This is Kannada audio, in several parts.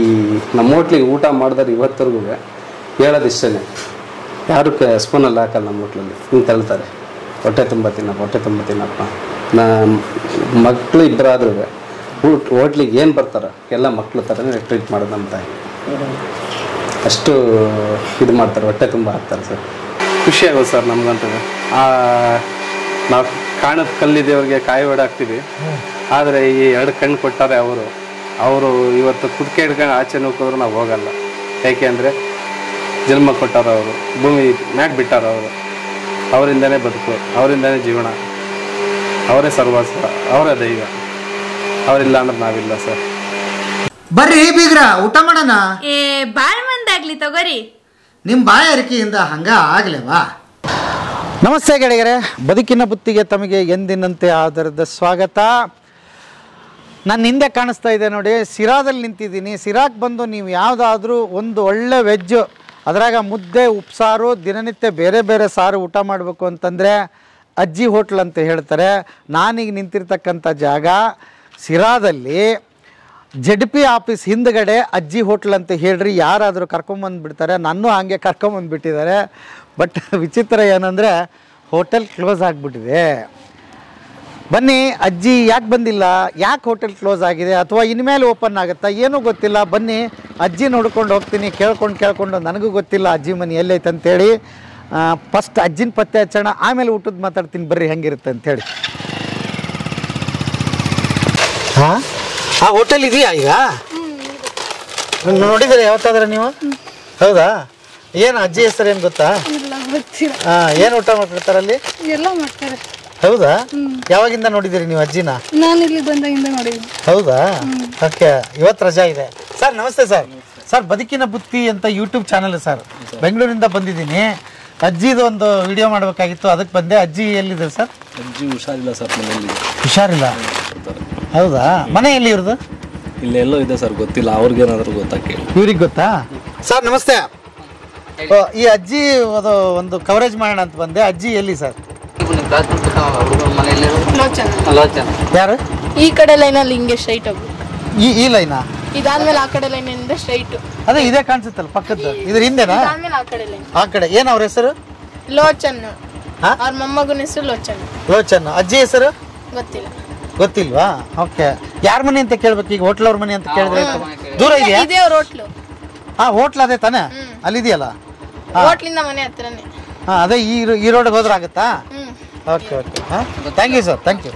ಈ ನಮ್ಮ ಹೋಟ್ಲಿಗೆ ಊಟ ಮಾಡಿದ್ರೆ ಇವತ್ತರೆಗೂ ಹೇಳೋದು ಇಷ್ಟೇ ಯಾರು ಕ ಸ್ಪೂನಲ್ಲಿ ಹಾಕಲ್ಲ ನಮ್ಮ ಹೋಟ್ಲಲ್ಲಿ ಹಿಂಗೆ ತಳ್ತಾರೆ ಹೊಟ್ಟೆ ತುಂಬ ತಿನ್ನಪ್ಪ ಹೊಟ್ಟೆ ತುಂಬ ತಿನ್ನಪ್ಪ. ನಾ ಮಕ್ಕಳು ಇಬ್ಬರಾದ್ರೂ ಊಟ ಹೋಟ್ಲಿಗೆ ಏನು ಬರ್ತಾರೋ ಎಲ್ಲ ಮಕ್ಕಳು ಥರನೇ ಟ್ರೀಟ್ ಮಾಡೋದು ನಮ್ಮ ತಾಯಿ. ಅಷ್ಟು ಇದು ಮಾಡ್ತಾರೆ ಹೊಟ್ಟೆ ತುಂಬ ಹಾಕ್ತಾರೆ ಸರ್. ಖುಷಿ ಆಗೋದು ಸರ್ ನಮ್ಗಂತೂ. ಆ ನಾವು ಕಾಣದ ಕಲ್ಲಿದೇವ್ರಿಗೆ ಕಾಯಿ ಹಾಕ್ತೀವಿ. ಆದರೆ ಈ ಎರಡು ಕಣ್ಣು ಕೊಟ್ಟಾರೆ ಅವರು. ಅವರು ಇವತ್ತು ಕುದ್ಕೆ ಹಿಡ್ಕೊಂಡು ಆಚೆ ನೋಡಿದ್ರು ನಾವು ಹೋಗಲ್ಲ. ಯಾಕೆ ಅಂದರೆ ಜನ್ಮ ಕೊಟ್ಟಾರ ಅವರು ಭೂಮಿ ಮ್ಯಾಕ್ ಬಿಟ್ಟಾರ ಅವರು. ಅವರಿಂದನೇ ಬದುಕು ಅವರಿಂದನೇ ಜೀವನ. ಅವರೇ ಸರ್ವಸ್ವ ಅವರೇ ದೈವ. ಅವರಿಲ್ಲ ಅಂದ್ರೆ ನಾವಿಲ್ಲ ಸರ್. ಬರ್ರಿ ಬೀಗ್ರ ಊಟ ಮಾಡೋಣ? ಏ ಬಾಳ್ ಮಂದಾಗ್ಲಿ ತಗೋರಿ. ನಿಮ್ಮ ಬಾಯಾರಿಕೆಯಿಂದ ಹಂಗ ಆಗ್ಲೇವಾ? ನಮಸ್ತೆ ಗೆಳೆಯರೆ ಬದುಕಿನ ಬುತ್ತಿಗೆ ತಮಗೆ ಎಂದಿನಂತೆ ಆಧಾರದ ಸ್ವಾಗತ. ನನ್ನ ಹಿಂದೆ ಕಾಣಿಸ್ತಾ ಇದೆ ನೋಡಿ ಸಿರಾದಲ್ಲಿ ನಿಂತಿದ್ದೀನಿ. ಸಿರಾಕ್ ಬಂದು ನೀವು ಯಾವುದಾದ್ರೂ ಒಂದು ಒಳ್ಳೆ ವೆಜ್ಜು, ಅದರಾಗ ಮುದ್ದೆ, ಉಪ್ಸಾರು, ದಿನನಿತ್ಯ ಬೇರೆ ಬೇರೆ ಸಾರು ಊಟ ಮಾಡಬೇಕು ಅಂತಂದರೆ ಅಜ್ಜಿ ಹೋಟ್ಲ್ ಅಂತ ಹೇಳ್ತಾರೆ. ನಾನೀಗ ನಿಂತಿರ್ತಕ್ಕಂಥ ಜಾಗ ಸಿರಾದಲ್ಲಿ ಜಡ್ ಪಿ ಆಫೀಸ್ ಹಿಂದ್ಗಡೆ ಅಜ್ಜಿ ಹೋಟ್ಲ್ ಅಂತ ಹೇಳ್ರಿ, ಯಾರಾದರೂ ಕರ್ಕೊಂಬಂದುಬಿಡ್ತಾರೆ ನನ್ನೂ ಹಾಗೆ ಕರ್ಕೊಂಬಂದುಬಿಟ್ಟಿದ್ದಾರೆ ಬಟ್ ವಿಚಿತ್ರ ಏನಂದರೆ, ಹೋಟೆಲ್ ಕ್ಲೋಸ್ ಆಗಿಬಿಟ್ಟಿದೆ. ಬನ್ನಿ ಅಜ್ಜಿ ಯಾಕೆ ಬಂದಿಲ್ಲ? ಯಾಕೆ ಹೋಟೆಲ್ ಕ್ಲೋಸ್ ಆಗಿದೆ? ಅಥವಾ ಇನ್ಮೇಲೆ ಓಪನ್ ಆಗುತ್ತಾ? ಏನೂ ಗೊತ್ತಿಲ್ಲ. ಬನ್ನಿ ಅಜ್ಜಿ ನೋಡ್ಕೊಂಡು ಹೋಗ್ತೀನಿ. ಕೇಳ್ಕೊಂಡು ಕೇಳ್ಕೊಂಡು ನನಗೂ ಗೊತ್ತಿಲ್ಲ. ಅಜ್ಜಿ ಮನೆ ಎಲ್ಲೈತೆ ಅಂತೇಳಿ. ಫಸ್ಟ್ ಅಜ್ಜಿನ ಪತ್ತೆ ಹಚ್ಚೋಣ. ಆಮೇಲೆ ಊಟದ ಮಾತಾಡ್ತೀನಿ. ಬರ್ರಿ ಹೆಂಗಿರುತ್ತೆ ಅಂತೇಳಿ. ಹಾಂ? ಆ ಹೋಟೆಲ್ ಇದೆಯಾ ಈಗ? ನೋಡಿದ್ರೆ ಯಾವತ್ತಾದ್ರೆ ನೀವು? ಹೌದಾ? ಏನು ಅಜ್ಜಿ ಹೆಸರು ಏನು ಗೊತ್ತಾ ಹಾಂ ಏನು ಊಟ ಮಾಡ್ಬಿಡ್ತಾರಲ್ಲಿ ಎಲ್ಲ ಮಾಡ್ತಾರೆ. ಹೌದಾ? ಯಾವಾಗಿಂದ ನೋಡಿದಿರಿ ನೀವು ಅಜ್ಜಿನ? ನಾನು ಇಲ್ಲಿ ಬಂದಾಗಿಂದ ನೋಡಿದ್ದೀನಿ ಹೌದಾ? ಓಕೆ ಇವತ್ತು ರಜಾ ಇದೆ. ಸರ್ ನಮಸ್ತೆ ಸರ್. ಸರ್ ಬದುಕಿನ ಬುತ್ತಿ ಅಂತ ಯೂಟ್ಯೂಬ್ ಚಾನಲ್ ಸರ್. ಬೆಂಗಳೂರಿಂದ ಬಂದಿದ್ದೀನಿ. ಅಜ್ಜಿದು ಒಂದು ವಿಡಿಯೋ ಮಾಡಬೇಕಾಗಿತ್ತು. ಅದಕ್ಕೆ ಬಂದೆ. ಅಜ್ಜಿ ಎಲ್ಲಿದೆ ಸರ್? ಅಜ್ಜಿ ಹುಷಾರಿಲ್ಲ ಸರ್ ಮನೆಯಲ್ಲಿ. ಹುಷಾರಿಲ್ಲ? ಹೌದಾ? ಮನೆ ಎಲ್ಲಿ ಇರೋದು? ಇಲ್ಲೆಲ್ಲೋ ಇದೆ ಸರ್ ಗೊತ್ತಿಲ್ಲ. ಅವ್ರಿಗೇನಾದ್ರೂ ಗೊತ್ತಾ ಕೇಳಿ. ಇವ್ರಿಗೆ ಗೊತ್ತಾ? ಸರ್ ನಮಸ್ತೆ. ಓ, ಈ ಅಜ್ಜಿ ಅದು ಒಂದು ಕವರೇಜ್ ಮಾಡೋಣ ಅಂತ ಬಂದೆ. ಅಜ್ಜಿ ಎಲ್ಲಿ ಸರ್? ಯಾರು? ಈ ಕಡೆ ಲೈನಲ್ಲಿ ಹಿಂಗೆ ಸ್ಟ್ರೈಟ್ ಹೋಗು. ಈ ಈ ಲೈನಾ ಇದಾದ್ಮೇಲೆ ಆ ಕಡೆ ಲೈನಿಂದ ಸ್ಟ್ರೈಟ್ ಅದೇ ಇದೇ ಕಾಣಿಸುತ್ತಲ್ಲ ಪಕ್ಕದ ಇದ್ರ ಹಿಂದೆನಾ? ಇದಾದ್ಮೇಲೆ ಆ ಕಡೆ ಲೈನ್ ಆ ಕಡೆ. ಏನು ಅವ್ರ ಹೆಸರು? ಲೋಚನ್. ಹಾ? ಅವ್ರ ಮೊಮ್ಮಗನ ಹೆಸರು ಲೋಚನ್. ಲೋಚನ್. ಅಜ್ಜಿ ಹೆಸರು? ಗೊತ್ತಿಲ್ಲ. ಗೊತ್ತಿಲ್ವಾ? ಓಕೆ. ಯಾರ ಮನೆ ಅಂತ ಕೇಳ್ಬೇಕು ಈಗ? ಹೋಟ್ಲ್ ಅವ್ರ ಮನೆ ಅಂತ ಕೇಳಿದ್ರೆ? ದೂರ ಇದೆಯಾ? ಇದೇ ಅವ್ರ ಹೋಟ್ಲು? ಹಾ ಹೋಟ್ಲ್ ಅದೇ ತಾನೇ? ಅಲ್ಲಿದೆಯಲ್ಲ? ಹೋಟ್ಲಿಂದ ಮನೆ ಹತ್ರನೇ. ಹಾ ಅದೇ ಈ ರೋ- ಈ ರೋಡ್ಗೆ ಹೋದ್ರೆ ಆಗುತ್ತಾ? ಹ್ಮ್. ಓಕೆ ಓಕೆ ಹಾಂ thank you sir thank you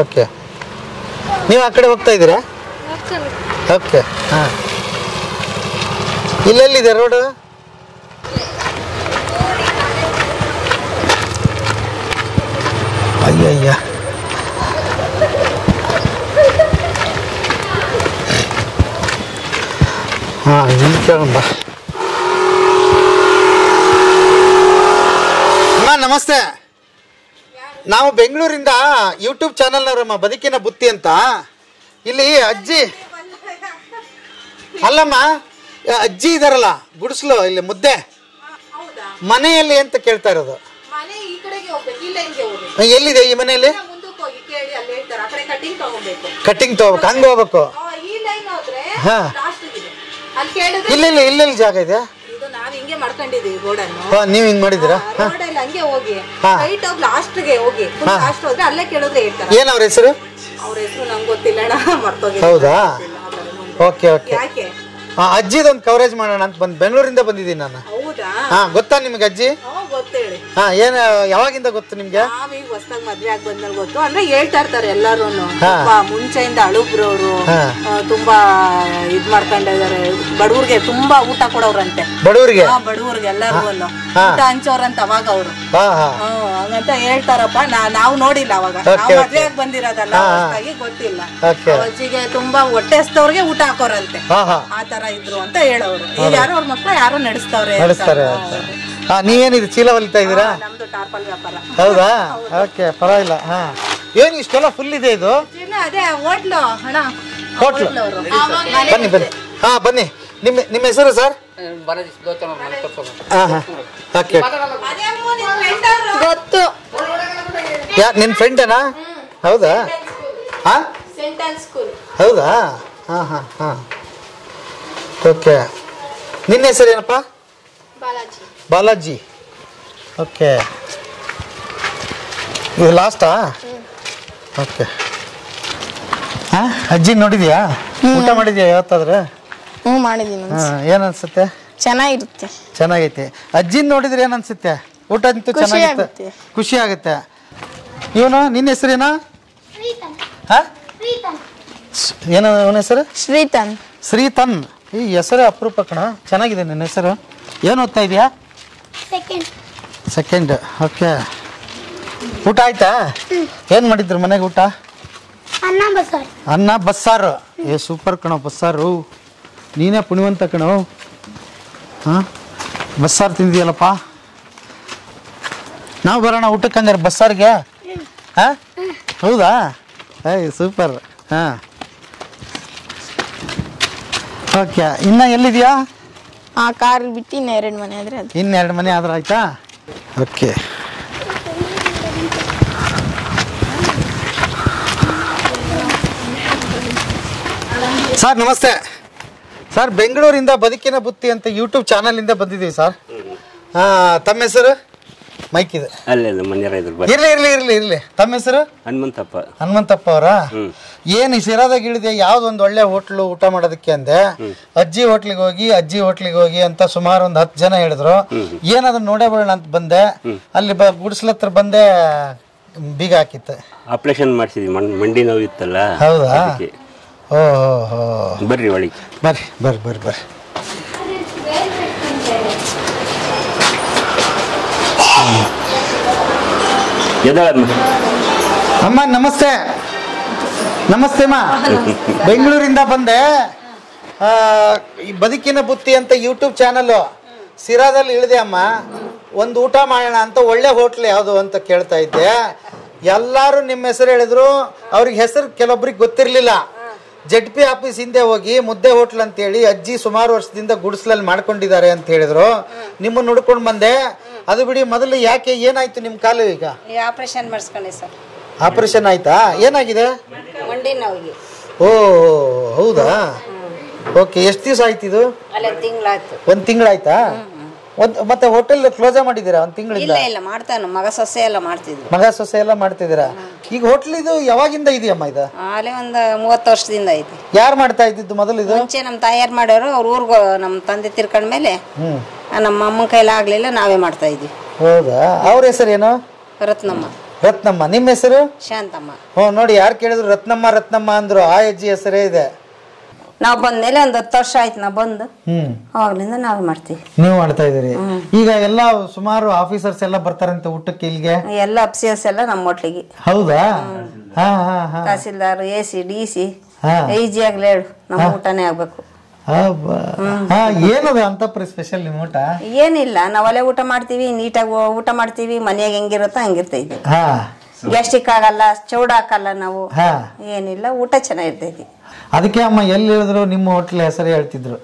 okay ನೀವು ಆ ಕಡೆ ಹೋಗ್ತಾ ಇದ್ದೀರಾ? ಓಕೆ ಹಾಂ. ಇಲ್ಲೆಲ್ಲಿದೆ ರೋಡು? ಅಯ್ಯಯ್ಯ. ಹಾಂ ಹಿಂಗೆ ಕೇಳೋಣ ನಮಸ್ತೆ. ನಾವು ಬೆಂಗಳೂರಿಂದ ಯೂಟ್ಯೂಬ್ ಚಾನಲ್ನವರಮ್ಮ ಬದುಕಿನ ಬುತ್ತಿ ಅಂತ. ಇಲ್ಲಿ ಅಜ್ಜಿ ಅಲ್ಲಮ್ಮ ಅಜ್ಜಿ ಇದಾರಲ್ಲ ಗುಡಿಸ್ಲು ಇಲ್ಲಿ ಮುದ್ದೆ. ಮನೆಯಲ್ಲಿ ಅಂತ ಕೇಳ್ತಾ ಇರೋದು. ಎಲ್ಲಿದೆ ಈ ಮನೆಯಲ್ಲಿ? ಕಟಿಂಗ್ ತಗೋಬೇಕು. ಕಟ್ಟಿಂಗ್ ತಗೋಬೇಕು ಹಂಗ ಹೋಗ್ಬೇಕು. ಹಾ. ಇಲ್ಲ ಇಲ್ಲ ಇಲ್ಲೆಲ್ಲಿ ಜಾಗ ಇದೆ? ಮಾಡ್ಕೊಂಡಿದೀವಿ ರೋಡನ್ನು ಹಾಂ ನೀವು ಹಿಂಗೆ ಮಾಡಿದ್ದೀರಾ? ಹಾಂ ರೋಡಲ್ಲಿ ಹಂಗೆ ಹೋಗಿ. ಹಾ. ರೈಟ್ ಹೋಗಿ. ಲಾಸ್ಟ್ಗೆ ಹೋಗಿ ಲಾಸ್ಟ್ ಹೋದ್ರೆ ಅಲ್ಲೇ ಕೇಳಿದ್ರೆ ಹೇಳ್ತಾರೆ. ಏನು ಅವ್ರ ಹೆಸರು? ಅವ್ರ ಹೆಸರು ನಂಗೆ ಗೊತ್ತಿಲ್ಲ ಅಣ್ಣ ಮರ್ತೋಗಿದೆ ಹೌದಾ ಓಕೆ ಓಕೆ. ಯಾಕೆ? ಅಜ್ಜಿದೊಂದು ಕವರೇಜ್ ಮಾಡೋಣ ಅಂತ ಬಂದು ಬೆಂಗಳೂರಿಂದ ಬಂದಿದ್ದೀನಿ ನಾನು. ಹೌದಾ? ಹಾಂ ಗೊತ್ತಾ ನಿಮ್ಗೆ ಅಜ್ಜಿ? ಗೊತ್ತೇಳಿ. ಹಾಂ ಏನು ಯಾವಾಗಿಂದ ಗೊತ್ತು ನಿಮ್ಗೆ? ನಾವೀಗ ಹೊಸ್ದಾಗ್ ಮದ್ವೆ ಆಗಿ ಬಂದ್ಮೇಲೆ ಗೊತ್ತು. ಅಂದ್ರೆ ಹೇಳ್ತಾ ಇರ್ತಾರೆ ಎಲ್ಲಾರು ಮುಂಚೆಯಿಂದ ಅಳುಬ್ರವ್ರು. ತುಂಬಾ ಇದ್ ಮಾಡ್ಕೊಂಡಿದ್ದಾರೆ ಬಡವ್ರಿಗೆ ತುಂಬಾ ಊಟ ಕೊಡೋರಂತೆ ಬಡವ್ರಿಗೆ? ಬಡವ್ರಿಗೆ ಎಲ್ಲಾರು. ಊಟ ಹಂಚೋರಂತ ಅವಾಗ ಅವ್ರು. ಹಂಗಂತ ಹೇಳ್ತಾರಪ್ಪ. ನಾ ನಾವು ನೋಡಿಲ್ಲ ಅವಾಗ. ನಾವು. ಮದ್ವೆ ಆಗಿ ಬಂದಿರೋದಲ್ಲ. ಗೊತ್ತಿಲ್ಲ. ಅಜ್ಜಿಗೆ ತುಂಬಾ ಹೊಟ್ಟೆ ಹಸ್ತವ್ರಿಗೆ ಊಟ ಹಾಕೋರಂತೆ. ಆ ತರ ಇದ್ರು ಅಂತ ಹೇಳೋರು. ಈಗ ಯಾರೋ ಅವ್ರ ಮಕ್ಳು ಯಾರೋ ನಡೆಸ್ತವ್ರೆ. ನಡೆಸ್ತಾರೆ ಹಾಂ ನೀವೇನಿದೆ? ಚೀಲ ಹೊಲಿತಾ ಇದ್ದೀರಾ? ನಮ್ದು ಟಾರ್ಪಲ್ ವ್ಯಾಪಾರ. ಹೌದಾ? ಓಕೆ ಪರವಾಗಿಲ್ಲ. ಹಾ. ಏನು ಇಷ್ಟೆಲ್ಲ ಫುಲ್ ಇದೆ ಇದು? ಇಲ್ಲ, ಅದೇ ಹೋಟ್ಲು ಹಣ. ಹೋಟ್ಲು? ಬನ್ನಿ ಬನ್ನಿ. ಹಾ ಬನ್ನಿ. ನಿಮ್ಮ ನಿಮ್ಮ ಹೆಸರು ಸರ್? ಹಾಂ ಹಾಂ. ಓಕೆ ಗೊತ್ತು. ಯಾ ನಿನ್ನ ಫ್ರೆಂಡೇನಾ ಹೌದಾ? ಹಾಂ? ಸ್ಕೂಲ್ ಹೌದಾ? ಹಾ ಹಾ ಹಾ. ಓಕೆ. ನಿನ್ನ ಹೆಸರು ಏನಪ್ಪ? ಬಾಲಾಜಿ. ಬಾಲಾಜಿ. ಓಕೆ. ಇದು ಲಾಸ್ಟಾ ಓಕೆ. ಹಾಂ ಅಜ್ಜಿ ನೋಡಿದ್ಯಾ? ಊಟ ಮಾಡಿದ್ಯಾ ಯಾವತ್ತಾದ್ರೆ? ಹ್ಞೂ ಮಾಡಿದ್ದೀನಿ ಹಾಂ ಏನು ಅನ್ಸುತ್ತೆ ಚೆನ್ನಾಗಿರುತ್ತೆ. ಚೆನ್ನಾಗೈತೆ. ಅಜ್ಜಿನ ನೋಡಿದ್ರೆ ಏನು ಅನ್ಸುತ್ತೆ ಊಟ ಅಂತೂ ಖುಷಿ ಚೆನ್ನಾಗಿರುತ್ತೆ. ಆಗುತ್ತೆ. ಖುಷಿ ಆಗುತ್ತೆ. ಇವನು ನಿನ್ನ ಹೆಸರೇನಾ? ಹಾಂ? ಏನು ಅವನ ಹೆಸರು? ಶ್ರೀತನ್. ಶ್ರೀತನ್. ಈ ಹೆಸರೇ ಅಪರೂಪ ಕಣ. ಚೆನ್ನಾಗಿದೆ ನಿನ್ನ ಹೆಸರು. ಏನು ಓದ್ತಾ ಇದೆಯಾ? ಸೆಕೆಂಡ್ ಸೆಕೆಂಡ್ ಓಕೆ ಊಟ ಆಯ್ತಾ? ಏನು ಮಾಡಿದ್ರು ಮನೆಗೆ ಊಟ? ಅನ್ನ ಬಸ್ಸಾರು. ಏ ಸೂಪರ್ ಕಣೋ ಬಸ್ಸಾರು. ನೀನೇ ಪುಣ್ಯವಂತ ಕಣೋ. ಹಾಂ? ಬಸ್ಸಾರು ತಿಂದಿದೆಯಲ್ಲಪ್ಪ? ನಾವು ಬರೋಣ ಊಟಕ್ಕೆ ಹಂಗಾರೆ ಬಸ್ಸಾರಿಗೆ? ಹಾಂ? ಹೌದಾ? ಏಯ್ ಸೂಪರ್ ಹಾಂ. ಓಕೆ ಇನ್ನು ಎಲ್ಲಿದೆಯಾ? ಆ ಕಾರ್ ಬಿಟ್ಟು ಇನ್ನು ಎರಡು ಮನೆ ಆದರೆ ಇನ್ನೆರಡು ಮನೆ ಆದ್ರೆ ಆಯ್ತಾ? ಓಕೆ ಸರ್ ನಮಸ್ತೆ. ಸರ್ ಬೆಂಗಳೂರಿಂದ ಬದುಕಿನ ಬುತ್ತಿ ಅಂತ ಯೂಟ್ಯೂಬ್ ಚಾನಲಿಂದ ಬಂದಿದ್ದೀವಿ ಸರ್ ಹಾಂ ತಮ್ಮ ಹೆಸರು? ಮೈಕ್ ಇದೆ. ಅಲ್ಲೇ ಮನೆಯವ್ರ ಇದ್ರ ಬಗ್ಗೆ ಇರ್ಲಿ ಇರ್ಲಿ ಇರ್ಲಿ ಇರ್ಲಿ. ತಮ್ಮ ಹೆಸರು? ಹನುಮಂತಪ್ಪ. ಹನುಮಂತಪ್ಪ ಅವರ? ಏನು ಶಿರಾದಾಗ ಇಳಿದೆ ಯಾವ್ದೊಂದು ಒಳ್ಳೆ ಹೋಟ್ಲು ಊಟ ಮಾಡೋದಕ್ಕೆ ಅಂದೆ. ಅಜ್ಜಿ ಹೋಟ್ಲಿಗೆ ಹೋಗಿ ಅಜ್ಜಿ ಹೋಟ್ಲಿಗೆ ಹೋಗಿ ಅಂತ ಸುಮಾರು ಒಂದು ಹತ್ತು ಜನ ಹೇಳಿದ್ರು. ಏನಾದ್ರು ನೋಡೇ ಬರೋಣ ಅಂತ ಬಂದೆ. ಅಲ್ಲಿ ಬ ಗುಡಿಸ್ಲ ಹತ್ರ ಬಂದೆ ಬೀಗ ಹಾಕಿತ್ತು. ಆಪರೇಷನ್ ಮಾಡಿಸಿದ್ವಿ. ಮಂಡಿ ನೋವು ಇತ್ತಲ್ಲ? ಹೌದಾ. ಓ ಬರ್ರಿ ಒಳಗೆ. ಬರ್ರಿ ಬರ್ರಿ ಬರ್ರಿ ಬರ್ರಿ. ಎದಳಮ್ಮ ಅಮ್ಮ ನಮಸ್ತೆ. ನಮಸ್ತೆ ಅಮ್ಮ. ಬೆಂಗಳೂರಿಂದ ಬಂದೆ. ಆ, ಈ ಬದುಕಿನ ಬುತ್ತಿ ಅಂತ ಯೂಟ್ಯೂಬ್ ಚಾನಲ್ಲು ಸಿರಾದಲ್ಲಿ ಇಳಿದೆ ಅಮ್ಮ. ಒಂದು ಊಟ ಮಾಡೋಣ ಅಂತ ಒಳ್ಳೆ ಹೋಟ್ಲ್ ಯಾವುದು ಅಂತ ಕೇಳ್ತಾ ಇದ್ದೆ. ಎಲ್ಲರೂ ನಿಮ್ಮ ಹೆಸರು ಹೇಳಿದ್ರು. ಅವ್ರಿಗೆ ಹೆಸರು ಕೆಲವೊಬ್ರಿಗೆ ಗೊತ್ತಿರಲಿಲ್ಲ. ಜಡ್ ಪಿ ಆಫೀಸ್ ಹಿಂದೆ ಹೋಗಿ ಮುದ್ದೆ ಹೋಟ್ಲ್ ಅಂತೇಳಿ ಅಜ್ಜಿ ಸುಮಾರು ವರ್ಷದಿಂದ ಗುಡಿಸ್ಲಲ್ಲಿ ಮಾಡ್ಕೊಂಡಿದ್ದಾರೆ ಅಂತ ಹೇಳಿದ್ರು. ನಿಮ್ಮನ್ನು ಹುಡ್ಕೊಂಡು ಬಂದೆ. ಅದು ಬಿಡಿ ಮೊದಲು ಯಾಕೆ ಏನಾಯ್ತು ನಿಮ್ಮ ಕಾಲು ಈಗ? Operation ಮಾಡಿಸ್ಕೊಂಡೆ sir. ಆಪರೇಷನ್ ಆಯ್ತಾ? ಏನಾಗಿದೆ? ಮಂಡಿ ನೋವಿಗೆ. ಓ ಹೌದಾ? ಓಕೆ ಎಷ್ಟು ದಿವಸ ಆಯ್ತು ಇದು? ಅಲ್ಲೇ ತಿಂಗಳಾಯ್ತು. ಒಂದು ತಿಂಗಳಾಯ್ತಾ? ಒಂದು ಮತ್ತೆ ಹೋಟೆಲ್ ಕ್ಲೋಸ್ ಮಾಡಿದ್ದೀರಾ ಒಂದು ತಿಂಗಳಿಂದ? ಇಲ್ಲ ಇಲ್ಲ ಮಾಡ್ತಾನು. ಮಗ ಸೊಸೆ ಎಲ್ಲ ಮಾಡ್ತಿದ್ರು. ಮಗ ಸೊಸೆ ಎಲ್ಲ ಮಾಡ್ತಿದ್ದೀರಾ? ಈಗ ಹೋಟ್ಲ್ ಇದು ಯಾವಾಗಿಂದ ಇದೆಯಮ್ಮ ಇದು? ಅಲ್ಲೇ ಒಂದು ಮೂವತ್ತು ವರ್ಷದಿಂದ ಐತಿ ಯಾರು ಮಾಡ್ತಾ ಇದ್ದಿದ್ದು ಮೊದಲು ಇದು ಮುಂಚೆ ನಮ್ಮ ತಾಯಾರು ಮಾಡೋರು ಅವ್ರ ಊರ್ಗ ನಮ್ಮ ತಂದೆ ತಿರ್ಕೊಂಡ್ಮೇಲೆ. ನಮ್ಮ ಅಮ್ಮನ ಕೈಲಿ ಆಗ್ಲಿಲ್ಲ ನಾವೇ ಮಾಡ್ತಾ ಇದ್ವಿ. ಹೌದಾ? ಅವ್ರ ಹೆಸರೇನು ರತ್ನಮ್ಮ. ರತ್ನಮ್ಮ. ನಿಮ್ಮ ಹೆಸರು? ಶಾಂತಮ್ಮ. ಹ್ಞೂ ನೋಡಿ ಯಾರು ಕೇಳಿದ್ರು ರತ್ನಮ್ಮ ರತ್ನಮ್ಮ ಅಂದ್ರು ಆ ಅಜ್ಜಿ ಹೆಸರೇ ಇದೆ. ನಾವು ಬಂದ್ಮೇಲೆ ಒಂದು ಹತ್ತು ವರ್ಷ ಆಯ್ತು ನಾವು ಬಂದು. ಹ್ಮ್. ಅವಾಗ್ಲಿಂದ ನಾವೇ ಮಾಡ್ತೀವಿ. ನೀವು ಮಾಡ್ತಾ ಇದೀರಿ ಈಗ ಎಲ್ಲ ಸುಮಾರು ಆಫೀಸರ್ಸ್ ಎಲ್ಲ ಬರ್ತಾರಂತೆ ಊಟಕ್ಕೆ ಇಲ್ಲಿಗೆ? ಎಲ್ಲ ಅಪ್ಸಿಯರ್ಸ್ ಎಲ್ಲ ನಮ್ಮ ಹೋಟ್ಲಿಗೆ ಹೌದಾ? ಹಾ ಹಾ ಹಾ. Tahsildar A C D C easy ಆಗ್ಲೇ ಹೇಳು ನಮ್ಮ ಊಟನೇ ಆಗ್ಬೇಕು. ಏನದ ಅಂತ ಸ್ಪೆಷಲ್ ನಿಮ್ಮ ಊಟ? ಏನಿಲ್ಲ ನಾವು ಒಲೆ ಊಟ ಮಾಡ್ತೀವಿ ನೀಟಾಗಿ ಊಟ ಮಾಡ್ತೀವಿ ಮನೆಯಾಗ ಹೆಂಗಿರುತ್ತ ಹಂಗಿರ್ತೈತಿ ಹಾ. ಗ್ಯಾಸ್ಟ್ರಿಕ್ ಆಗಲ್ಲ ಚೌಡ ಹಾಕಲ್ಲ ನಾವು. ಹಾ. ಏನಿಲ್ಲ ಊಟ ಚೆನ್ನಾಗಿರ್ತೈತಿ ಅದಕ್ಕೆ ಅಮ್ಮ ಎಲ್ಲಿ ಹೇಳಿದ್ರು ನಿಮ್ಮ ಹೋಟ್ಲ್ ಹೆಸರು ಹೇಳ್ತಿದ್ರು.